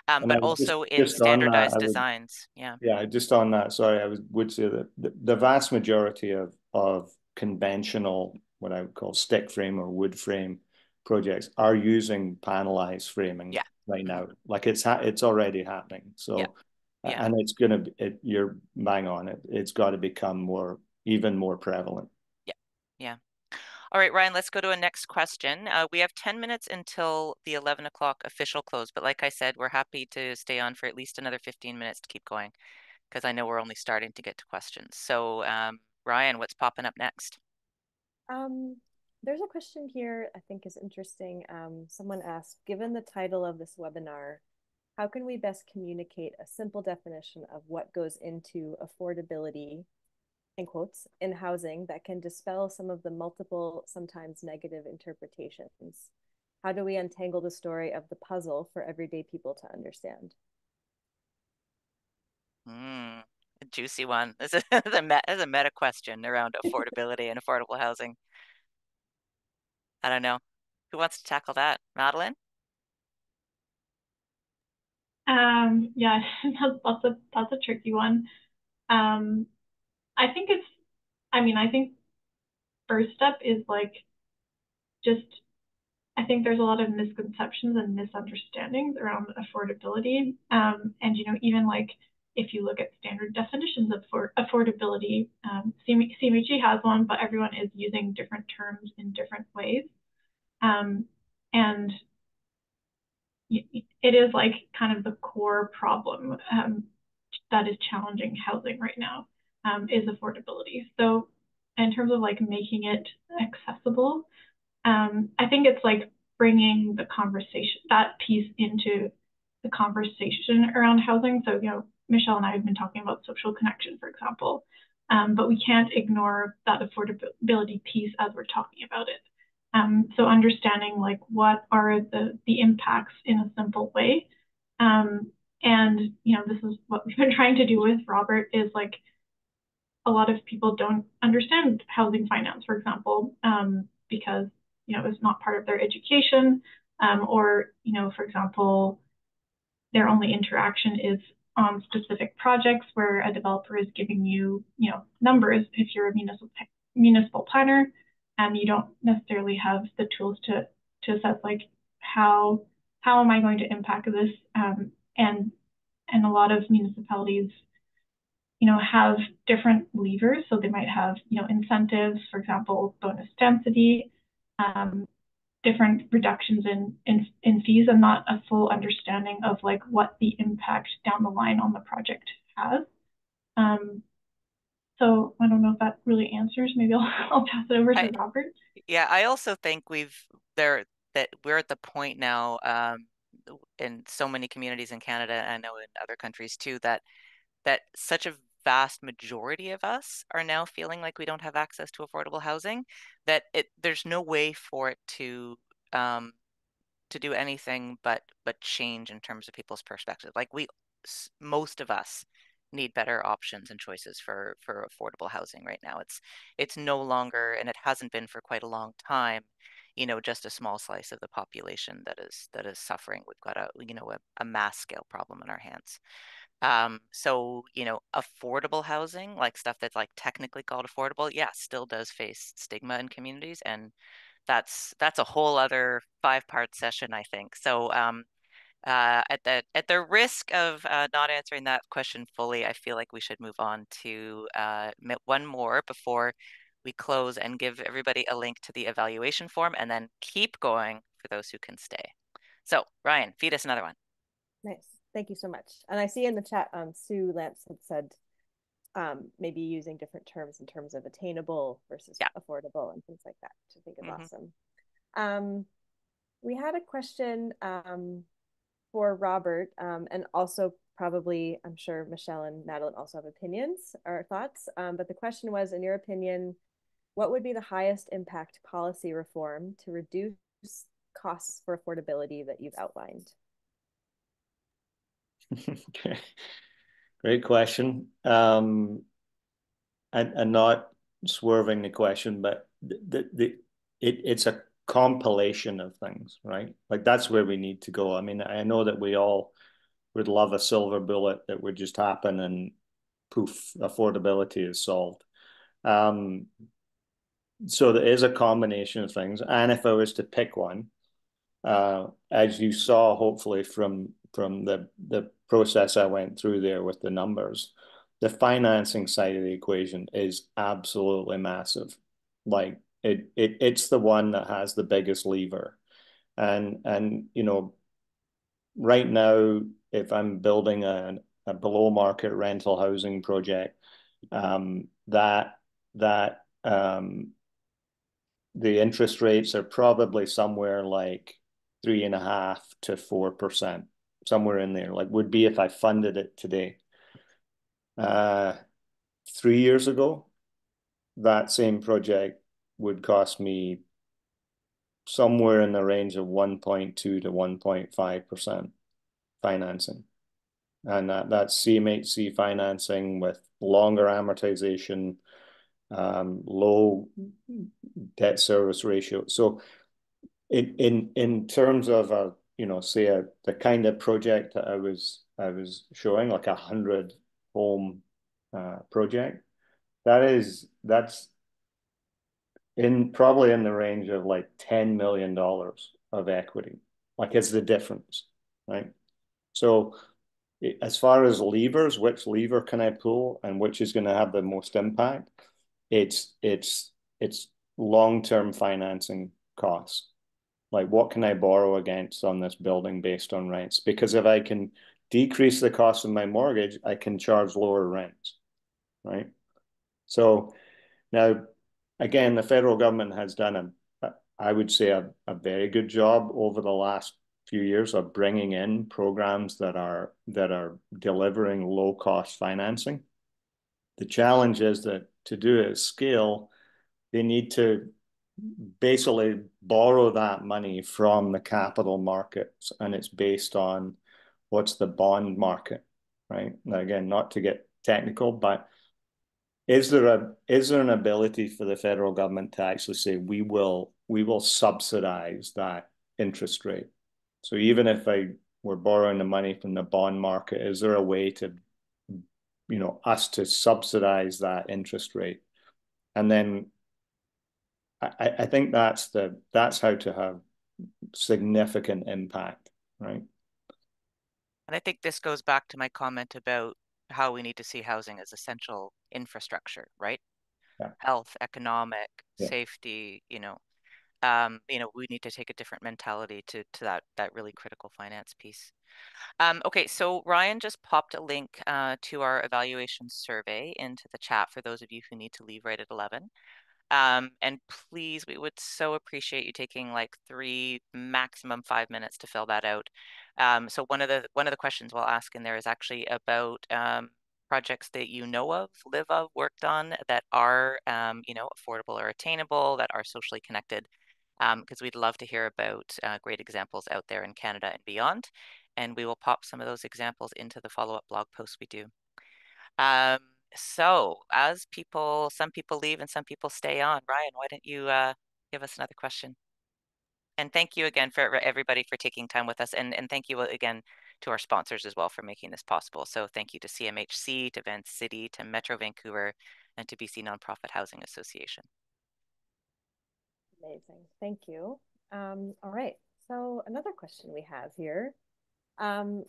Um, but also just, in just standardized that, designs. Would, yeah. Yeah, just on that, sorry, I would say that the, the vast majority of, of conventional, what I would call stick frame or wood frame projects are using panelized framing yeah. right now. Like it's ha- it's already happening. So, yeah. Yeah. and it's gonna it, you're bang on it. It's got to become more even more prevalent. Yeah, yeah. All right, Ryan, let's go to a next question. Uh, we have 10 minutes until the 11 o'clock official close, but like I said, we're happy to stay on for at least another 15 minutes to keep going because I know we're only starting to get to questions. So, um, Ryan, what's popping up next? Um, there's a question here I think is interesting. Um, someone asked, given the title of this webinar, how can we best communicate a simple definition of what goes into affordability in quotes in housing that can dispel some of the multiple sometimes negative interpretations. How do we untangle the story of the puzzle for everyday people to understand? Mm, a juicy one. This is a, this is a meta question around affordability and affordable housing. I don't know. Who wants to tackle that? Madeleine? Um yeah that's, that's a that's a tricky one. Um I think it's, I mean, I think first step is like just, I think there's a lot of misconceptions and misunderstandings around affordability. Um, and, you know, even like if you look at standard definitions of for affordability, um, has one, but everyone is using different terms in different ways. Um, and it is like kind of the core problem um, that is challenging housing right now um, is affordability. So in terms of like making it accessible, um, I think it's like bringing the conversation, that piece into the conversation around housing. So, you know, Michelle and I have been talking about social connection, for example, um, but we can't ignore that affordability piece as we're talking about it. Um, so understanding like what are the, the impacts in a simple way. Um, and, you know, this is what we've been trying to do with Robert is like a lot of people don't understand housing finance, for example, um, because you know it's not part of their education, um, or you know, for example, their only interaction is on specific projects where a developer is giving you you know numbers. If you're a municipal municipal planner, and you don't necessarily have the tools to to assess like how how am I going to impact this, um, and and a lot of municipalities you know, have different levers. So they might have, you know, incentives, for example, bonus density, um, different reductions in, in, in fees and not a full understanding of like what the impact down the line on the project has. Um, so I don't know if that really answers. Maybe I'll, I'll pass it over to I, Robert. Yeah, I also think we've there that we're at the point now um, in so many communities in Canada, and I know in other countries too, that that such a vast majority of us are now feeling like we don't have access to affordable housing that it there's no way for it to um to do anything but but change in terms of people's perspective. Like we most of us need better options and choices for for affordable housing right now. It's it's no longer and it hasn't been for quite a long time you know just a small slice of the population that is that is suffering. We've got a you know a, a mass scale problem in our hands um, so, you know, affordable housing, like stuff that's like technically called affordable, yeah, still does face stigma in communities. And that's that's a whole other five part session, I think. So um, uh, at the at the risk of uh, not answering that question fully, I feel like we should move on to uh, one more before we close and give everybody a link to the evaluation form and then keep going for those who can stay. So Ryan, feed us another one. Nice. Thank you so much. And I see in the chat, um, Sue Lance had said um, maybe using different terms in terms of attainable versus yeah. affordable and things like that, which I think is mm-hmm. awesome. Um, we had a question um, for Robert, um, and also probably, I'm sure Michelle and Madeleine also have opinions or thoughts. Um, but the question was, in your opinion, what would be the highest impact policy reform to reduce costs for affordability that you've outlined? okay. Great question. Um, and, and not swerving the question, but the, the, it, it's a compilation of things, right? Like that's where we need to go. I mean, I know that we all would love a silver bullet that would just happen and poof, affordability is solved. Um, so there is a combination of things. And if I was to pick one, uh, as you saw, hopefully from from the the process I went through there with the numbers, the financing side of the equation is absolutely massive. Like it, it it's the one that has the biggest lever, and and you know, right now, if I'm building a a below market rental housing project, um, that that um, the interest rates are probably somewhere like three and a half to four percent, somewhere in there. Like would be if I funded it today. Uh, three years ago, that same project would cost me somewhere in the range of 1.2 to 1.5% financing. And that, that's CMHC financing with longer amortization, um, low debt service ratio. So in in in terms of a you know say a the kind of project that I was I was showing like a hundred home uh, project that is that's in probably in the range of like ten million dollars of equity. Like it's the difference right? So as far as levers which lever can I pull and which is going to have the most impact? It's it's it's long-term financing costs like what can I borrow against on this building based on rents? Because if I can decrease the cost of my mortgage, I can charge lower rents, right? So now, again, the federal government has done a, I would say, a, a very good job over the last few years of bringing in programs that are that are delivering low cost financing. The challenge is that to do it at scale, they need to basically borrow that money from the capital markets and it's based on what's the bond market, right? Now, again, not to get technical, but is there a is there an ability for the federal government to actually say we will we will subsidize that interest rate? So even if I were borrowing the money from the bond market, is there a way to you know us to subsidize that interest rate? And then I, I think that's the that's how to have significant impact, right? And I think this goes back to my comment about how we need to see housing as essential infrastructure, right? Yeah. Health, economic, yeah. safety, you know, um, you know, we need to take a different mentality to to that that really critical finance piece. Um, okay, so Ryan just popped a link uh, to our evaluation survey into the chat for those of you who need to leave right at 11. Um, and please, we would so appreciate you taking like three, maximum five minutes to fill that out. Um, so one of the one of the questions we'll ask in there is actually about um, projects that you know of, live of, worked on that are um, you know affordable or attainable, that are socially connected, because um, we'd love to hear about uh, great examples out there in Canada and beyond. And we will pop some of those examples into the follow-up blog post we do. Um, so as people, some people leave and some people stay on. Ryan, why don't you uh, give us another question? And thank you again for everybody for taking time with us. And, and thank you again to our sponsors as well for making this possible. So thank you to CMHC, to Vancity, to Metro Vancouver, and to BC Nonprofit Housing Association. Amazing. Thank you. Um, all right. So another question we have here. Um,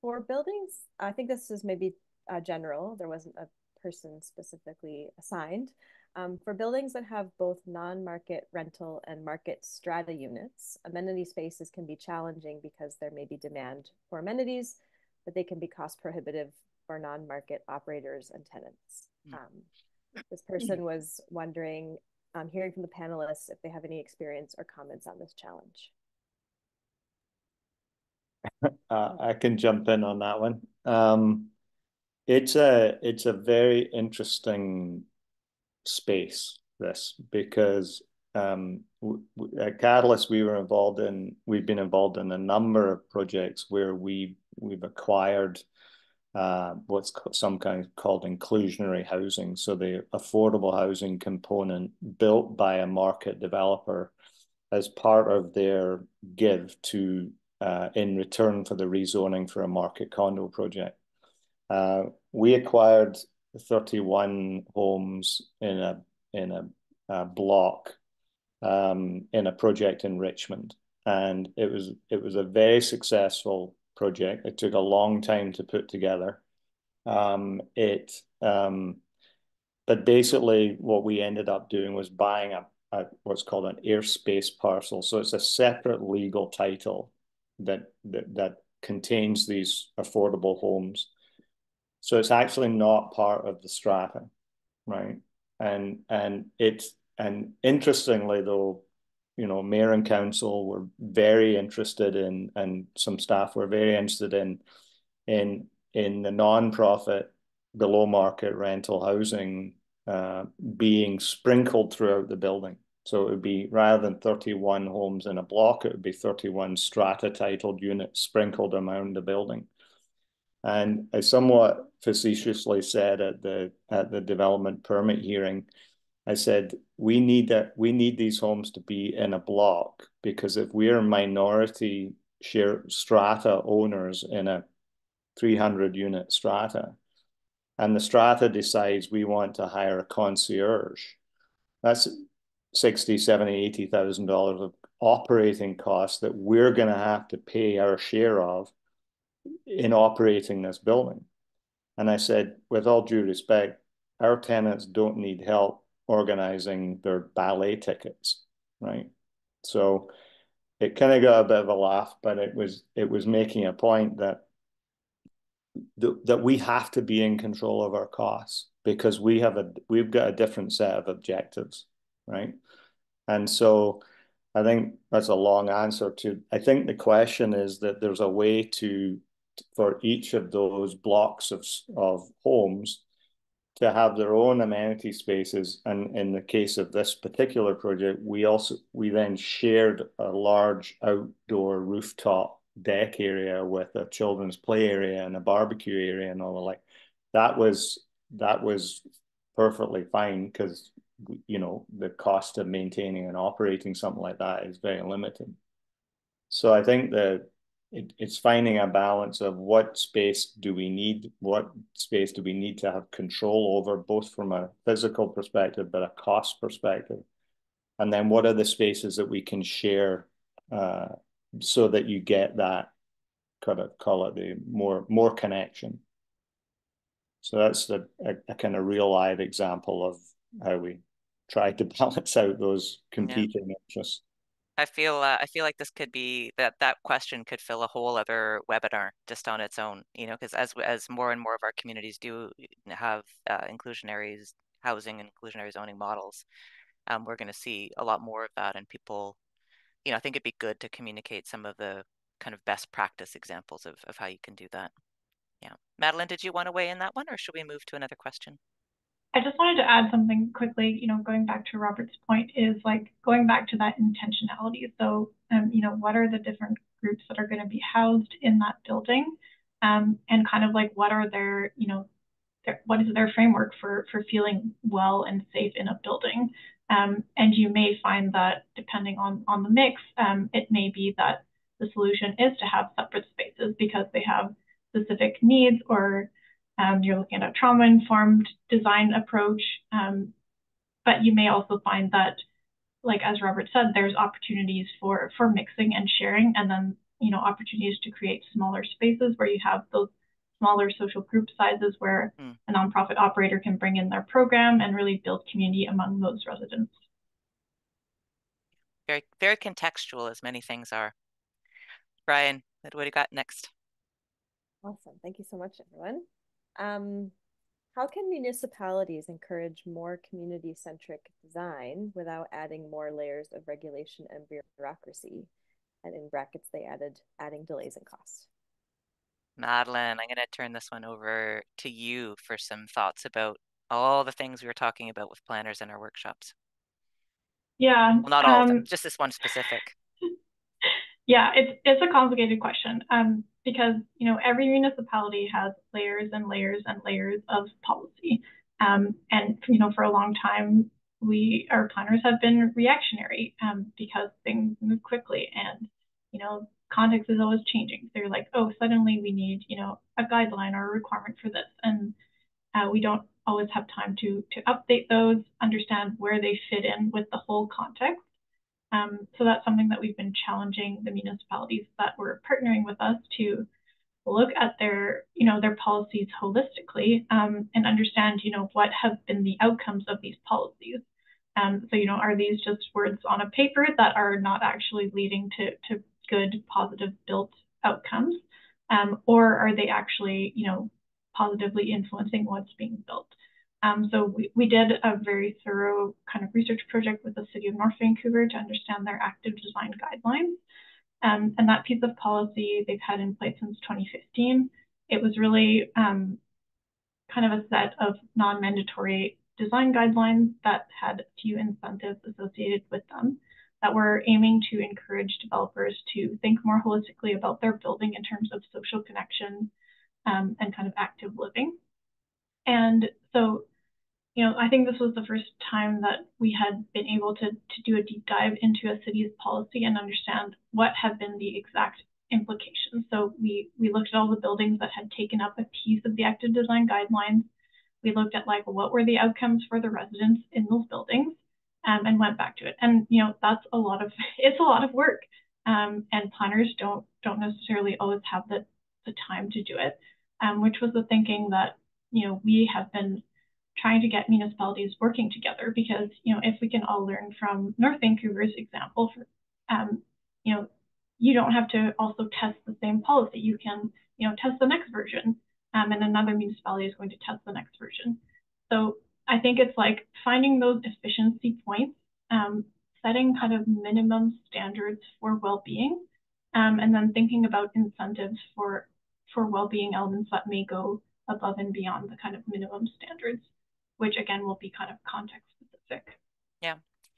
for buildings, I think this is maybe uh, general. There wasn't a person specifically assigned. Um, for buildings that have both non-market rental and market strata units, amenity spaces can be challenging because there may be demand for amenities, but they can be cost prohibitive for non-market operators and tenants. Hmm. Um, this person was wondering, um, hearing from the panelists, if they have any experience or comments on this challenge. Uh, I can jump in on that one. Um, it's a it's a very interesting space this because um, at Catalyst we were involved in we've been involved in a number of projects where we we've acquired uh, what's some kind of called inclusionary housing. So the affordable housing component built by a market developer as part of their give to uh, in return for the rezoning for a market condo project. Uh, we acquired 31 homes in a in a, a block um, in a project in Richmond, and it was it was a very successful project. It took a long time to put together. Um, it um, but basically what we ended up doing was buying a, a what's called an airspace parcel. So it's a separate legal title that that, that contains these affordable homes. So it's actually not part of the strata, right? And and it's and interestingly though, you know, mayor and council were very interested in, and some staff were very interested in, in in the non-profit below market rental housing uh, being sprinkled throughout the building. So it would be rather than 31 homes in a block, it would be 31 strata titled units sprinkled around the building. And I somewhat facetiously said at the at the development permit hearing, I said we need that we need these homes to be in a block because if we're minority share strata owners in a 300 unit strata, and the strata decides we want to hire a concierge, that's 60, 70, 80,000 dollars of operating costs that we're going to have to pay our share of in operating this building. And I said, with all due respect, our tenants don't need help organizing their ballet tickets, right? So it kind of got a bit of a laugh, but it was it was making a point that th that we have to be in control of our costs because we have a we've got a different set of objectives, right? And so I think that's a long answer to I think the question is that there's a way to for each of those blocks of of homes to have their own amenity spaces. And in the case of this particular project, we also we then shared a large outdoor rooftop deck area with a children's play area and a barbecue area and all the like. That was that was perfectly fine because you know the cost of maintaining and operating something like that is very limited. So I think that it, it's finding a balance of what space do we need, what space do we need to have control over, both from a physical perspective, but a cost perspective. And then what are the spaces that we can share uh, so that you get that kind of call it the more more connection. So that's the, a, a kind of real live example of how we try to balance out those competing yeah. interests. I feel uh, I feel like this could be that that question could fill a whole other webinar just on its own. You know, because as as more and more of our communities do have uh, inclusionary housing and inclusionary zoning models, um, we're going to see a lot more of that, and people, you know, I think it'd be good to communicate some of the kind of best practice examples of of how you can do that. Yeah, Madeleine, did you want to weigh in that one, or should we move to another question? I just wanted to add something quickly, you know, going back to Robert's point is like going back to that intentionality. So, um, you know, what are the different groups that are going to be housed in that building? Um, and kind of like what are their, you know, their, what is their framework for, for feeling well and safe in a building? Um, and you may find that depending on, on the mix, um, it may be that the solution is to have separate spaces because they have specific needs or um, you're looking at a trauma-informed design approach, um, but you may also find that, like as Robert said, there's opportunities for for mixing and sharing, and then you know opportunities to create smaller spaces where you have those smaller social group sizes where mm. a nonprofit operator can bring in their program and really build community among those residents. Very very contextual, as many things are. Brian, what do you got next? Awesome. Thank you so much, everyone. Um, how can municipalities encourage more community centric design without adding more layers of regulation and bureaucracy? And in brackets, they added adding delays and costs. Madeleine, I'm going to turn this one over to you for some thoughts about all the things we were talking about with planners in our workshops. Yeah. Well, not all um, of them, um, just this one specific. Yeah, it's it's a complicated question. Um, because you know every municipality has layers and layers and layers of policy. Um, and you know, for a long time, we our planners have been reactionary um, because things move quickly, and you know, context is always changing. They're like, oh, suddenly we need you know a guideline or a requirement for this, and uh, we don't always have time to to update those, understand where they fit in with the whole context. Um, so that's something that we've been challenging the municipalities that were partnering with us to look at their, you know, their policies holistically um, and understand, you know, what have been the outcomes of these policies. Um, so, you know, are these just words on a paper that are not actually leading to, to good, positive built outcomes? Um, or are they actually, you know, positively influencing what's being built? Um, so we, we did a very thorough kind of research project with the City of North Vancouver to understand their active design guidelines. Um, and that piece of policy they've had in place since 2015. It was really um, kind of a set of non-mandatory design guidelines that had a few incentives associated with them that were aiming to encourage developers to think more holistically about their building in terms of social connection um, and kind of active living. And so you know, I think this was the first time that we had been able to, to do a deep dive into a city's policy and understand what have been the exact implications. So we, we looked at all the buildings that had taken up a piece of the active design guidelines. We looked at like what were the outcomes for the residents in those buildings um, and went back to it. And, you know, that's a lot of, it's a lot of work. Um, and planners don't, don't necessarily always have the, the time to do it, um, which was the thinking that, you know, we have been trying to get municipalities working together because, you know, if we can all learn from North Vancouver's example, for, um, you know, you don't have to also test the same policy. You can, you know, test the next version um, and another municipality is going to test the next version. So I think it's like finding those efficiency points, um, setting kind of minimum standards for well-being, um, and then thinking about incentives for for well-being elements that may go above and beyond the kind of minimum standards which again will be kind of context specific. Yeah.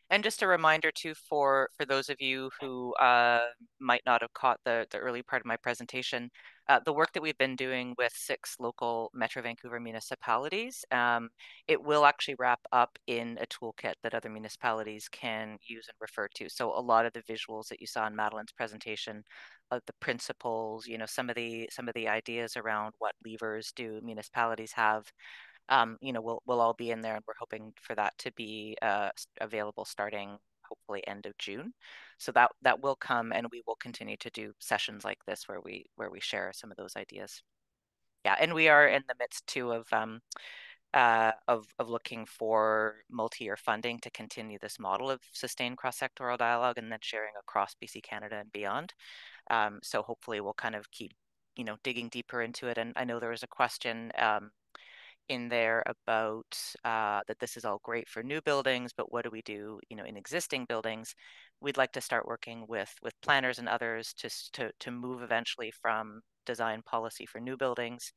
And just a reminder too for for those of you who uh, might not have caught the the early part of my presentation, uh, the work that we've been doing with six local Metro Vancouver municipalities, um, it will actually wrap up in a toolkit that other municipalities can use and refer to. So a lot of the visuals that you saw in Madeleine's presentation, of the principles, you know, some of the some of the ideas around what levers do municipalities have um, you know, we'll we'll all be in there, and we're hoping for that to be uh, available starting hopefully end of June. So that that will come, and we will continue to do sessions like this where we where we share some of those ideas. Yeah, and we are in the midst too of um, uh, of of looking for multi-year funding to continue this model of sustained cross-sectoral dialogue, and then sharing across BC Canada and beyond. Um, so hopefully, we'll kind of keep you know digging deeper into it. And I know there was a question um, in there about uh, that this is all great for new buildings, but what do we do, you know, in existing buildings? We'd like to start working with with planners and others to to to move eventually from design policy for new buildings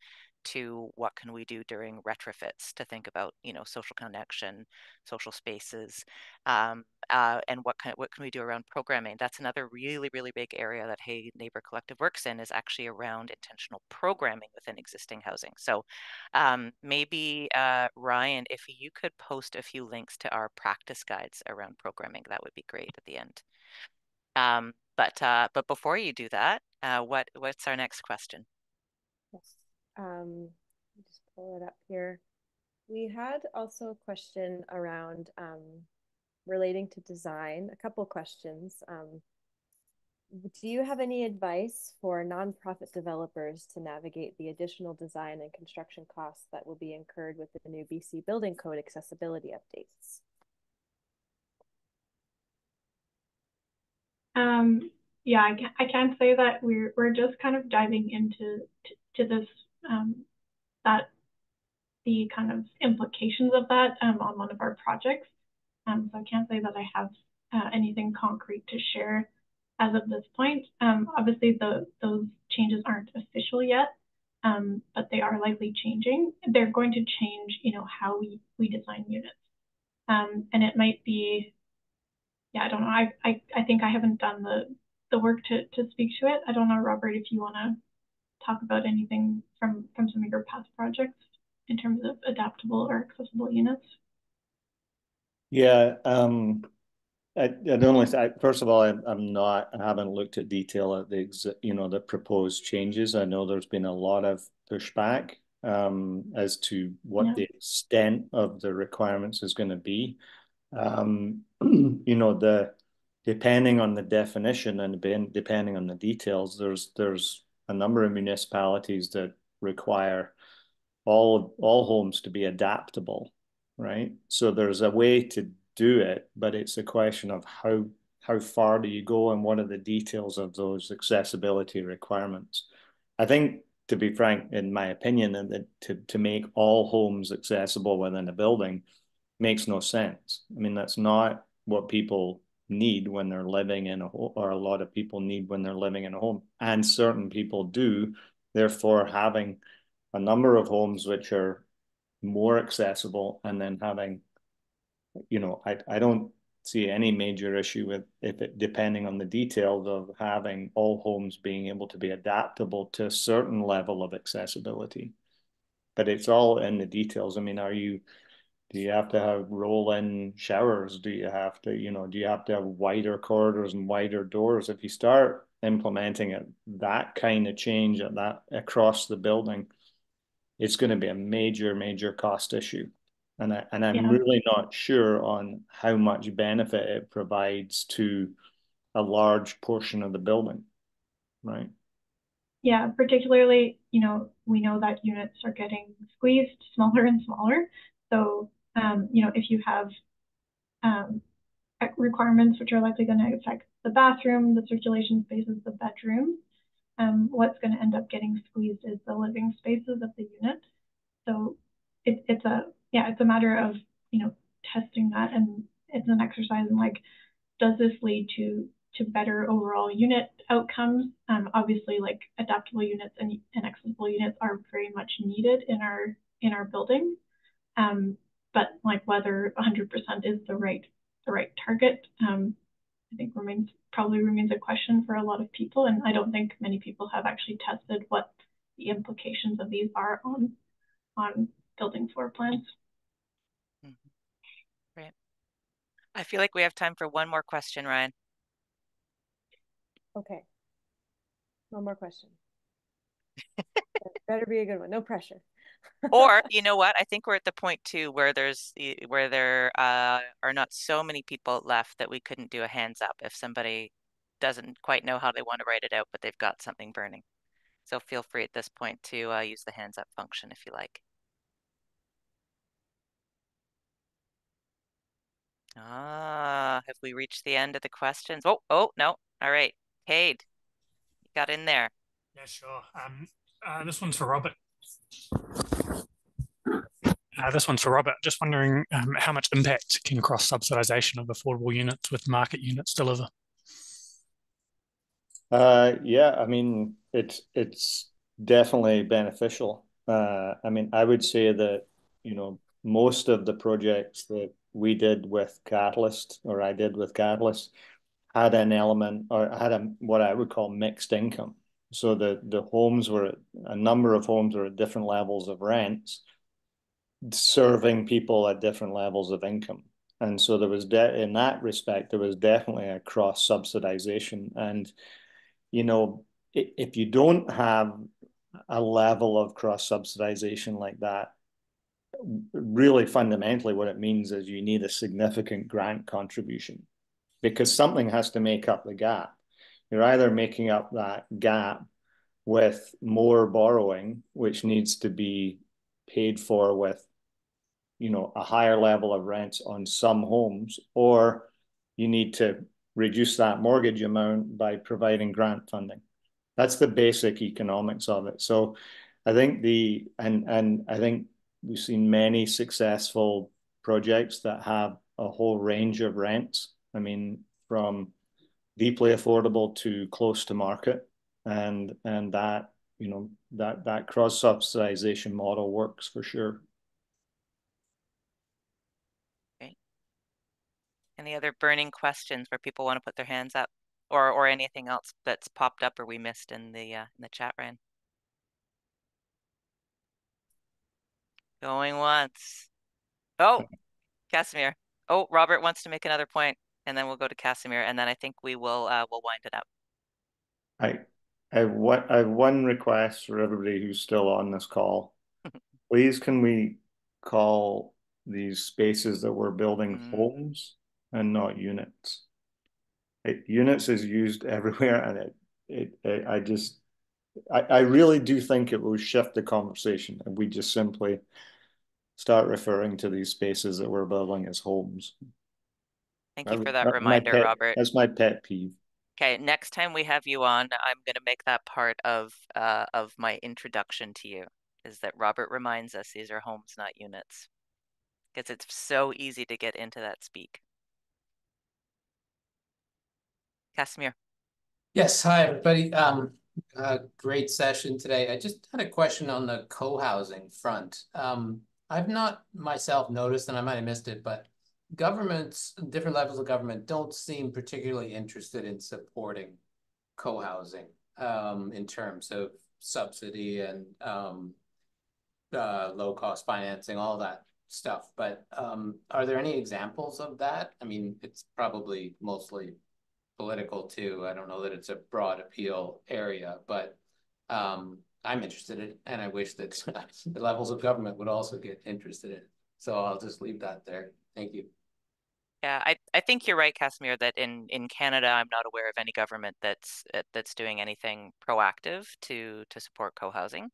to what can we do during retrofits to think about you know social connection social spaces um, uh, and what kind what can we do around programming? That's another really really big area that Hey Neighbour Collective works in is actually around intentional programming within existing housing. So um, maybe uh, ryan if you could post a few links to our practice guides around programming that would be great at the end. Um, but uh, but before you do that uh, what what's our next question um, just pull it up here. We had also a question around um, relating to design, a couple questions. Um, do you have any advice for nonprofit developers to navigate the additional design and construction costs that will be incurred with the new BC Building Code accessibility updates? Um, yeah, I, can, I can't say that we're we're just kind of diving into to, to this um, that the kind of implications of that um, on one of our projects. Um, so I can't say that I have uh, anything concrete to share as of this point. Um, obviously, the, those changes aren't official yet, um, but they are likely changing. They're going to change, you know, how we, we design units. Um, and it might be, yeah, I don't know. I, I, I think I haven't done the, the work to, to speak to it. I don't know, Robert, if you want to talk about anything from from some of your past projects in terms of adaptable or accessible units? Yeah, um, I, I don't I, first of all, I, I'm not, I haven't looked at detail at the, you know, the proposed changes. I know there's been a lot of pushback um, as to what yeah. the extent of the requirements is going to be. Um, you know, the depending on the definition and depending on the details, there's there's a number of municipalities that require all all homes to be adaptable, right? So there's a way to do it, but it's a question of how how far do you go and what are the details of those accessibility requirements. I think, to be frank, in my opinion, that to, to make all homes accessible within a building makes no sense. I mean, that's not what people need when they're living in a home, or a lot of people need when they're living in a home. And certain people do. Therefore, having a number of homes which are more accessible and then having, you know, I, I don't see any major issue with if it depending on the details of having all homes being able to be adaptable to a certain level of accessibility. But it's all in the details. I mean, are you do you have to have roll-in showers? Do you have to, you know, do you have to have wider corridors and wider doors? If you start implementing it, that kind of change at that across the building, it's going to be a major, major cost issue. And I, and I'm yeah. really not sure on how much benefit it provides to a large portion of the building, right? Yeah, particularly, you know, we know that units are getting squeezed smaller and smaller. So um, you know, if you have um, requirements which are likely going to affect the bathroom, the circulation spaces, the bedroom, um, what's going to end up getting squeezed is the living spaces of the unit. So it, it's a yeah, it's a matter of you know testing that, and it's an exercise in like, does this lead to to better overall unit outcomes? Um, obviously, like adaptable units and, and accessible units are very much needed in our in our building. Um, but like whether 100% is the right the right target, um, I think remains probably remains a question for a lot of people, and I don't think many people have actually tested what the implications of these are on on building floor plans. Mm -hmm. Great. I feel like we have time for one more question, Ryan. Okay. One more question. better be a good one. No pressure or you know what? I think we're at the point too where there's where there uh, are not so many people left that we couldn't do a hands up if somebody doesn't quite know how they want to write it out, but they've got something burning. So feel free at this point to uh, use the hands up function if you like. Ah, have we reached the end of the questions? Oh, oh, no. All right. Cade, you got in there. Yeah, sure. Um, uh, this one's for Robert. Uh, this one's for Robert. Just wondering um, how much impact can cross-subsidization of affordable units with market units deliver? Uh, yeah, I mean, it's it's definitely beneficial. Uh, I mean, I would say that, you know, most of the projects that we did with Catalyst, or I did with Catalyst, had an element or had a what I would call mixed income. So the the homes were a number of homes were at different levels of rents, serving people at different levels of income. And so there was de- in that respect there was definitely a cross subsidization. And you know, if you don't have a level of cross subsidization like that, really fundamentally what it means is you need a significant grant contribution because something has to make up the gap. You're either making up that gap with more borrowing, which needs to be paid for with, you know, a higher level of rents on some homes, or you need to reduce that mortgage amount by providing grant funding. That's the basic economics of it. So I think the and and I think we've seen many successful projects that have a whole range of rents. I mean, from deeply affordable to close to market. And and that, you know, that that cross-subsidization model works for sure. Any other burning questions where people want to put their hands up or or anything else that's popped up or we missed in the uh, in the chat, Ryan? Going once. Oh, Casimir. Oh, Robert wants to make another point and then we'll go to Casimir, and then I think we will uh, we'll wind it up. I I have one I have one request for everybody who's still on this call. Please, can we call these spaces that we're building Mm. homes and not units? It, units is used everywhere, and it it, it I just I, I really do think it will shift the conversation, and we just simply start referring to these spaces that we're building as homes. Thank you for That- that that's my reminder, pet- Robert. That's my pet peeve. Okay, next time we have you on, I'm going to make that part of uh, of my introduction to you, is that Robert reminds us these are homes, not units, because it's so easy to get into that speak. Casimir. Yes, hi, everybody. Um, uh, great session today. I just had a question on the co-housing front. Um, I've not myself noticed, and I might have missed it, but governments, different levels of government don't seem particularly interested in supporting co-housing, um, in terms of subsidy and, um, uh, low-cost financing, all that stuff. But, um, are there any examples of that? I mean, it's probably mostly political too. I don't know that it's a broad appeal area, but um, I'm interested in, and I wish that the levels of government would also get interested in. So I'll just leave that there. Thank you. Yeah, I, I think you're right, Casimir, that in, in Canada, I'm not aware of any government that's uh, that's doing anything proactive to to support co-housing.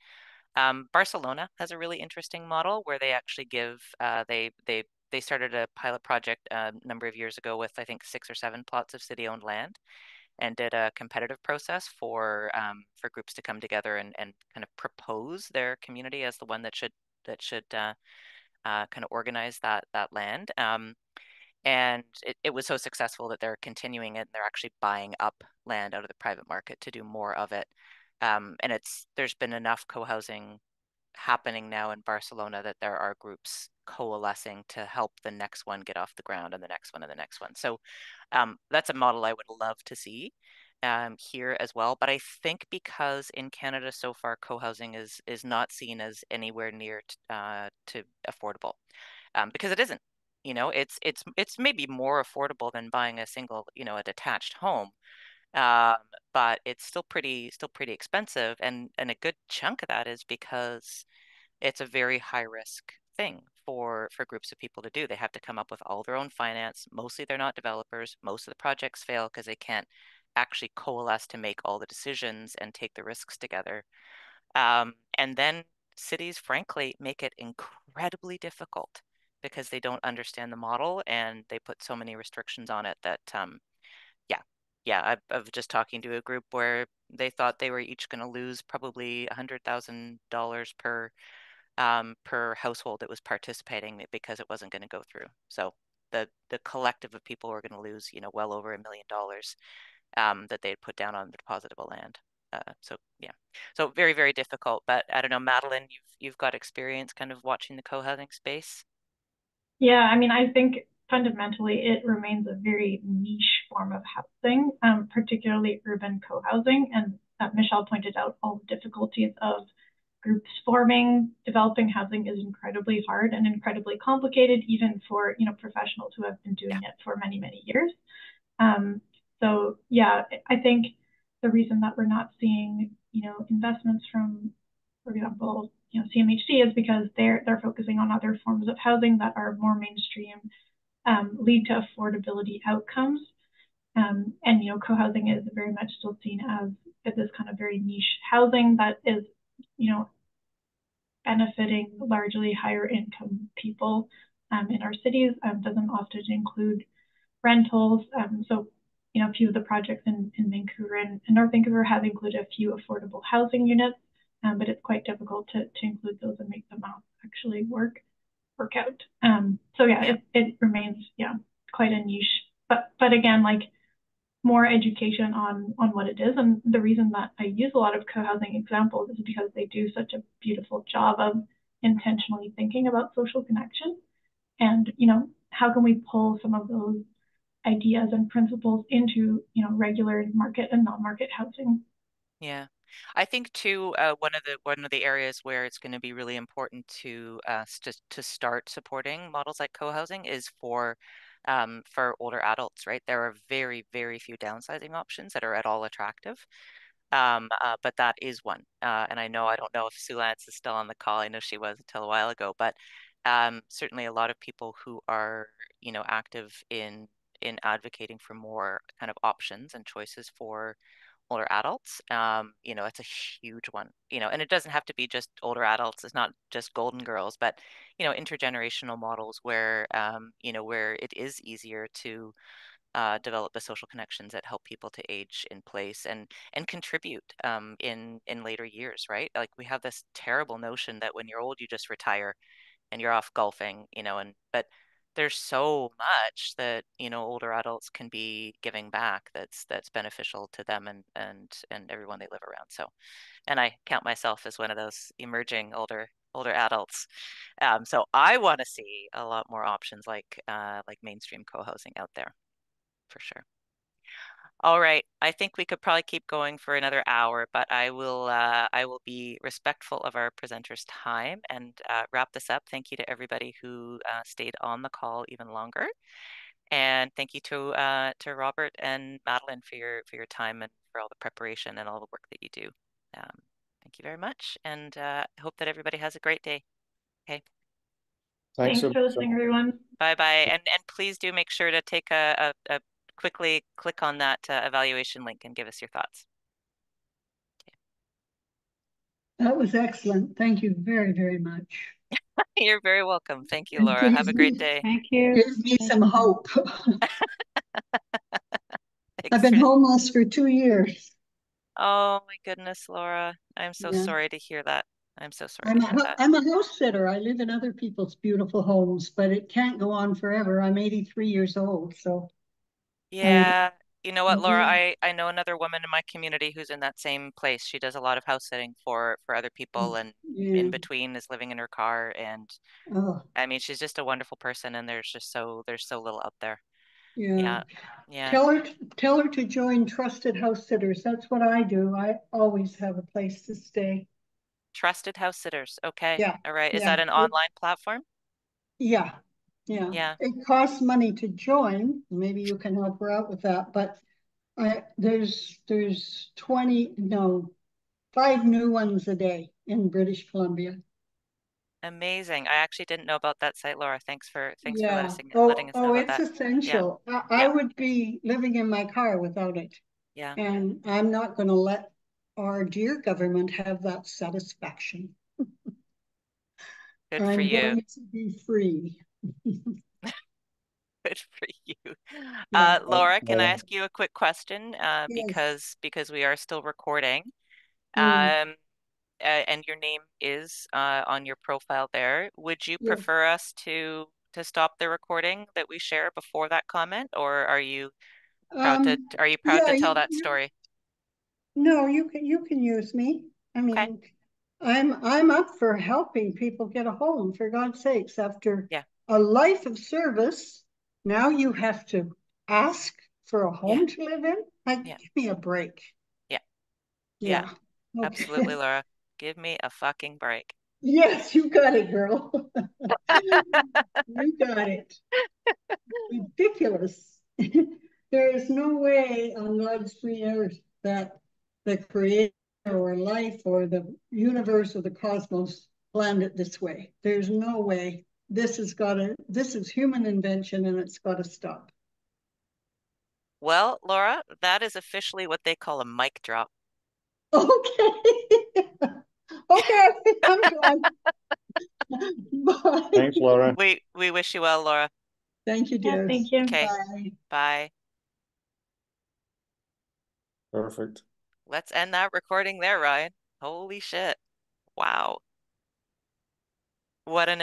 Um, Barcelona has a really interesting model where they actually give uh, they they they started a pilot project a number of years ago with I think six or seven plots of city-owned land, and did a competitive process for um, for groups to come together and, and kind of propose their community as the one that should that should uh, uh, kind of organize that that land. Um, and it, it was so successful that they're continuing it and they're actually buying up land out of the private market to do more of it. Um, and it's there's been enough co-housing happening now in Barcelona that there are groups coalescing to help the next one get off the ground and the next one and the next one. So um, that's a model I would love to see um, here as well. But I think because in Canada so far co-housing is is not seen as anywhere near uh, to affordable um, because it isn't. You know, it's it's it's maybe more affordable than buying a single, you know, a detached home, um, but it's still pretty still pretty expensive, and and a good chunk of that is because it's a very high risk thing for for groups of people to do. They have to come up with all their own finance. Mostly they're not developers. Most of the projects fail because they can't actually coalesce to make all the decisions and take the risks together. Um, and then cities, frankly, make it incredibly difficult because they don't understand the model and they put so many restrictions on it that, um, yeah, yeah. I, I was just talking to a group where they thought they were each going to lose probably a hundred thousand dollars per um, per household that was participating because it wasn't going to go through. So the the collective of people were going to lose, you know, well over a million dollars um, that they had put down on the depositable land. Uh, so yeah, so very very difficult. But I don't know, Madeleine, you've you've got experience kind of watching the co-housing space. Yeah, I mean, I think fundamentally it remains a very niche form of housing, um, particularly urban co-housing. And uh, Michelle pointed out all the difficulties of groups forming. Developing housing is incredibly hard and incredibly complicated, even for you know professionals who have been doing it for many many years. Um, so yeah, I think the reason that we're not seeing you know investments from, for example, you know CMHC is because they're they're focusing on other forms of housing that are more mainstream, um, lead to affordability outcomes. Um, and you know, co-housing is very much still seen as, this kind of very niche housing that is, you know, benefiting largely higher income people um, in our cities. Um, doesn't often include rentals. Um, so, you know, a few of the projects in, in Vancouver and, and North Vancouver have included a few affordable housing units, um, but it's quite difficult to, to include those and make them actually work work out. Um, so yeah, Yeah. It, it remains yeah quite a niche. But but again, like more education on on what it is, and the reason that I use a lot of co-housing examples is because they do such a beautiful job of intentionally thinking about social connection, and you know how can we pull some of those ideas and principles into you know regular market and non-market housing. Yeah. I think too, uh, one of the one of the areas where it's going to be really important to uh, to to start supporting models like co-housing is for um, for older adults, right? There are very very few downsizing options that are at all attractive, um, uh, but that is one. Uh, and I know I don't know if Sue Lance is still on the call. I know she was until a while ago, but um, certainly a lot of people who are you know active in in advocating for more kind of options and choices for older adults. Um, you know, it's a huge one, you know, and it doesn't have to be just older adults. It's not just golden girls, but, you know, intergenerational models where, um, you know, where it is easier to uh, develop the social connections that help people to age in place and and contribute um, in in later years, right? Like we have this terrible notion that when you're old, you just retire and you're off golfing, you know, and but there's so much that you know older adults can be giving back that's that's beneficial to them and and and everyone they live around so and i count myself as one of those emerging older older adults. Um, so i want to see a lot more options like uh, like mainstream co-housing out there for sure all right. I think we could probably keep going for another hour, but I will uh, I will be respectful of our presenters' time and uh, wrap this up. Thank you to everybody who uh, stayed on the call even longer, and thank you to uh, to Robert and Madeleine for your for your time and for all the preparation and all the work that you do. Um, thank you very much, and uh, I hope that everybody has a great day. Okay. Thanks, Thanks for listening, everyone. Bye bye, and and please do make sure to take a, a, a quickly click on that uh, evaluation link and give us your thoughts. That was excellent. Thank you very, very much. You're very welcome. Thank you, Laura. Have a great day. Thank you. Gives me some hope. I've been homeless for two years. Oh my goodness, Laura. I'm so yeah. sorry to hear that. I'm so sorry. I'm a, I'm a house sitter. I live in other people's beautiful homes, but it can't go on forever. I'm 83 years old, so yeah. You know what, Laura? Mm-hmm. I I know another woman in my community who's in that same place. She does a lot of house sitting for for other people, and yeah. in between is living in her car. And oh. I mean, she's just a wonderful person, and there's just so there's so little out there. Yeah. Yeah. yeah. Tell her tell her to join Trusted House Sitters. That's what I do. I always have a place to stay. Trusted House Sitters. Okay. Yeah. All right. Is yeah. that an online platform? Yeah. Yeah. Yeah. It costs money to join. Maybe you can help her out with that. But I, there's there's 20, no, five new ones a day in British Columbia. Amazing. I actually didn't know about that site, Laura. Thanks for thanks yeah. for letting, oh, letting us know oh, about oh, it's that. essential. Yeah. I, I would be living in my car without it. Yeah. And I'm not going to let our dear government have that satisfaction. Good I'm for you. Going to be free. Good for you. Uh, Laura, can I ask you a quick question? Uh, Yes. because because we are still recording. Mm. Um, a- and your name is uh, on your profile there. Would you Yes. prefer us to to stop the recording that we share before that comment, or are you proud to Um, are you proud yeah, to tell that story? No, you can you can use me. I mean, Okay. I'm I'm up for helping people get a home, for God's sakes, after Yeah. A life of service. Now you have to ask for a home to live in? Like, Yeah. give me a break. Yeah. Yeah. Okay. Absolutely, Laura. Give me a fucking break. Yes, you got it, girl. You got it. Ridiculous. There is no way on God's free earth that the creator or life or the universe or the cosmos planned it this way. There's no way. This has got to, this is human invention and it's got to stop. Well, Laura, that is officially what they call a mic drop. Okay. Okay, I'm done. Bye. Thanks, Laura. We we wish you well, Laura. Thank you, Yeah, dear. thank you. Okay. Bye. Bye. Perfect. Let's end that recording there, Ryan. Holy shit. Wow. What an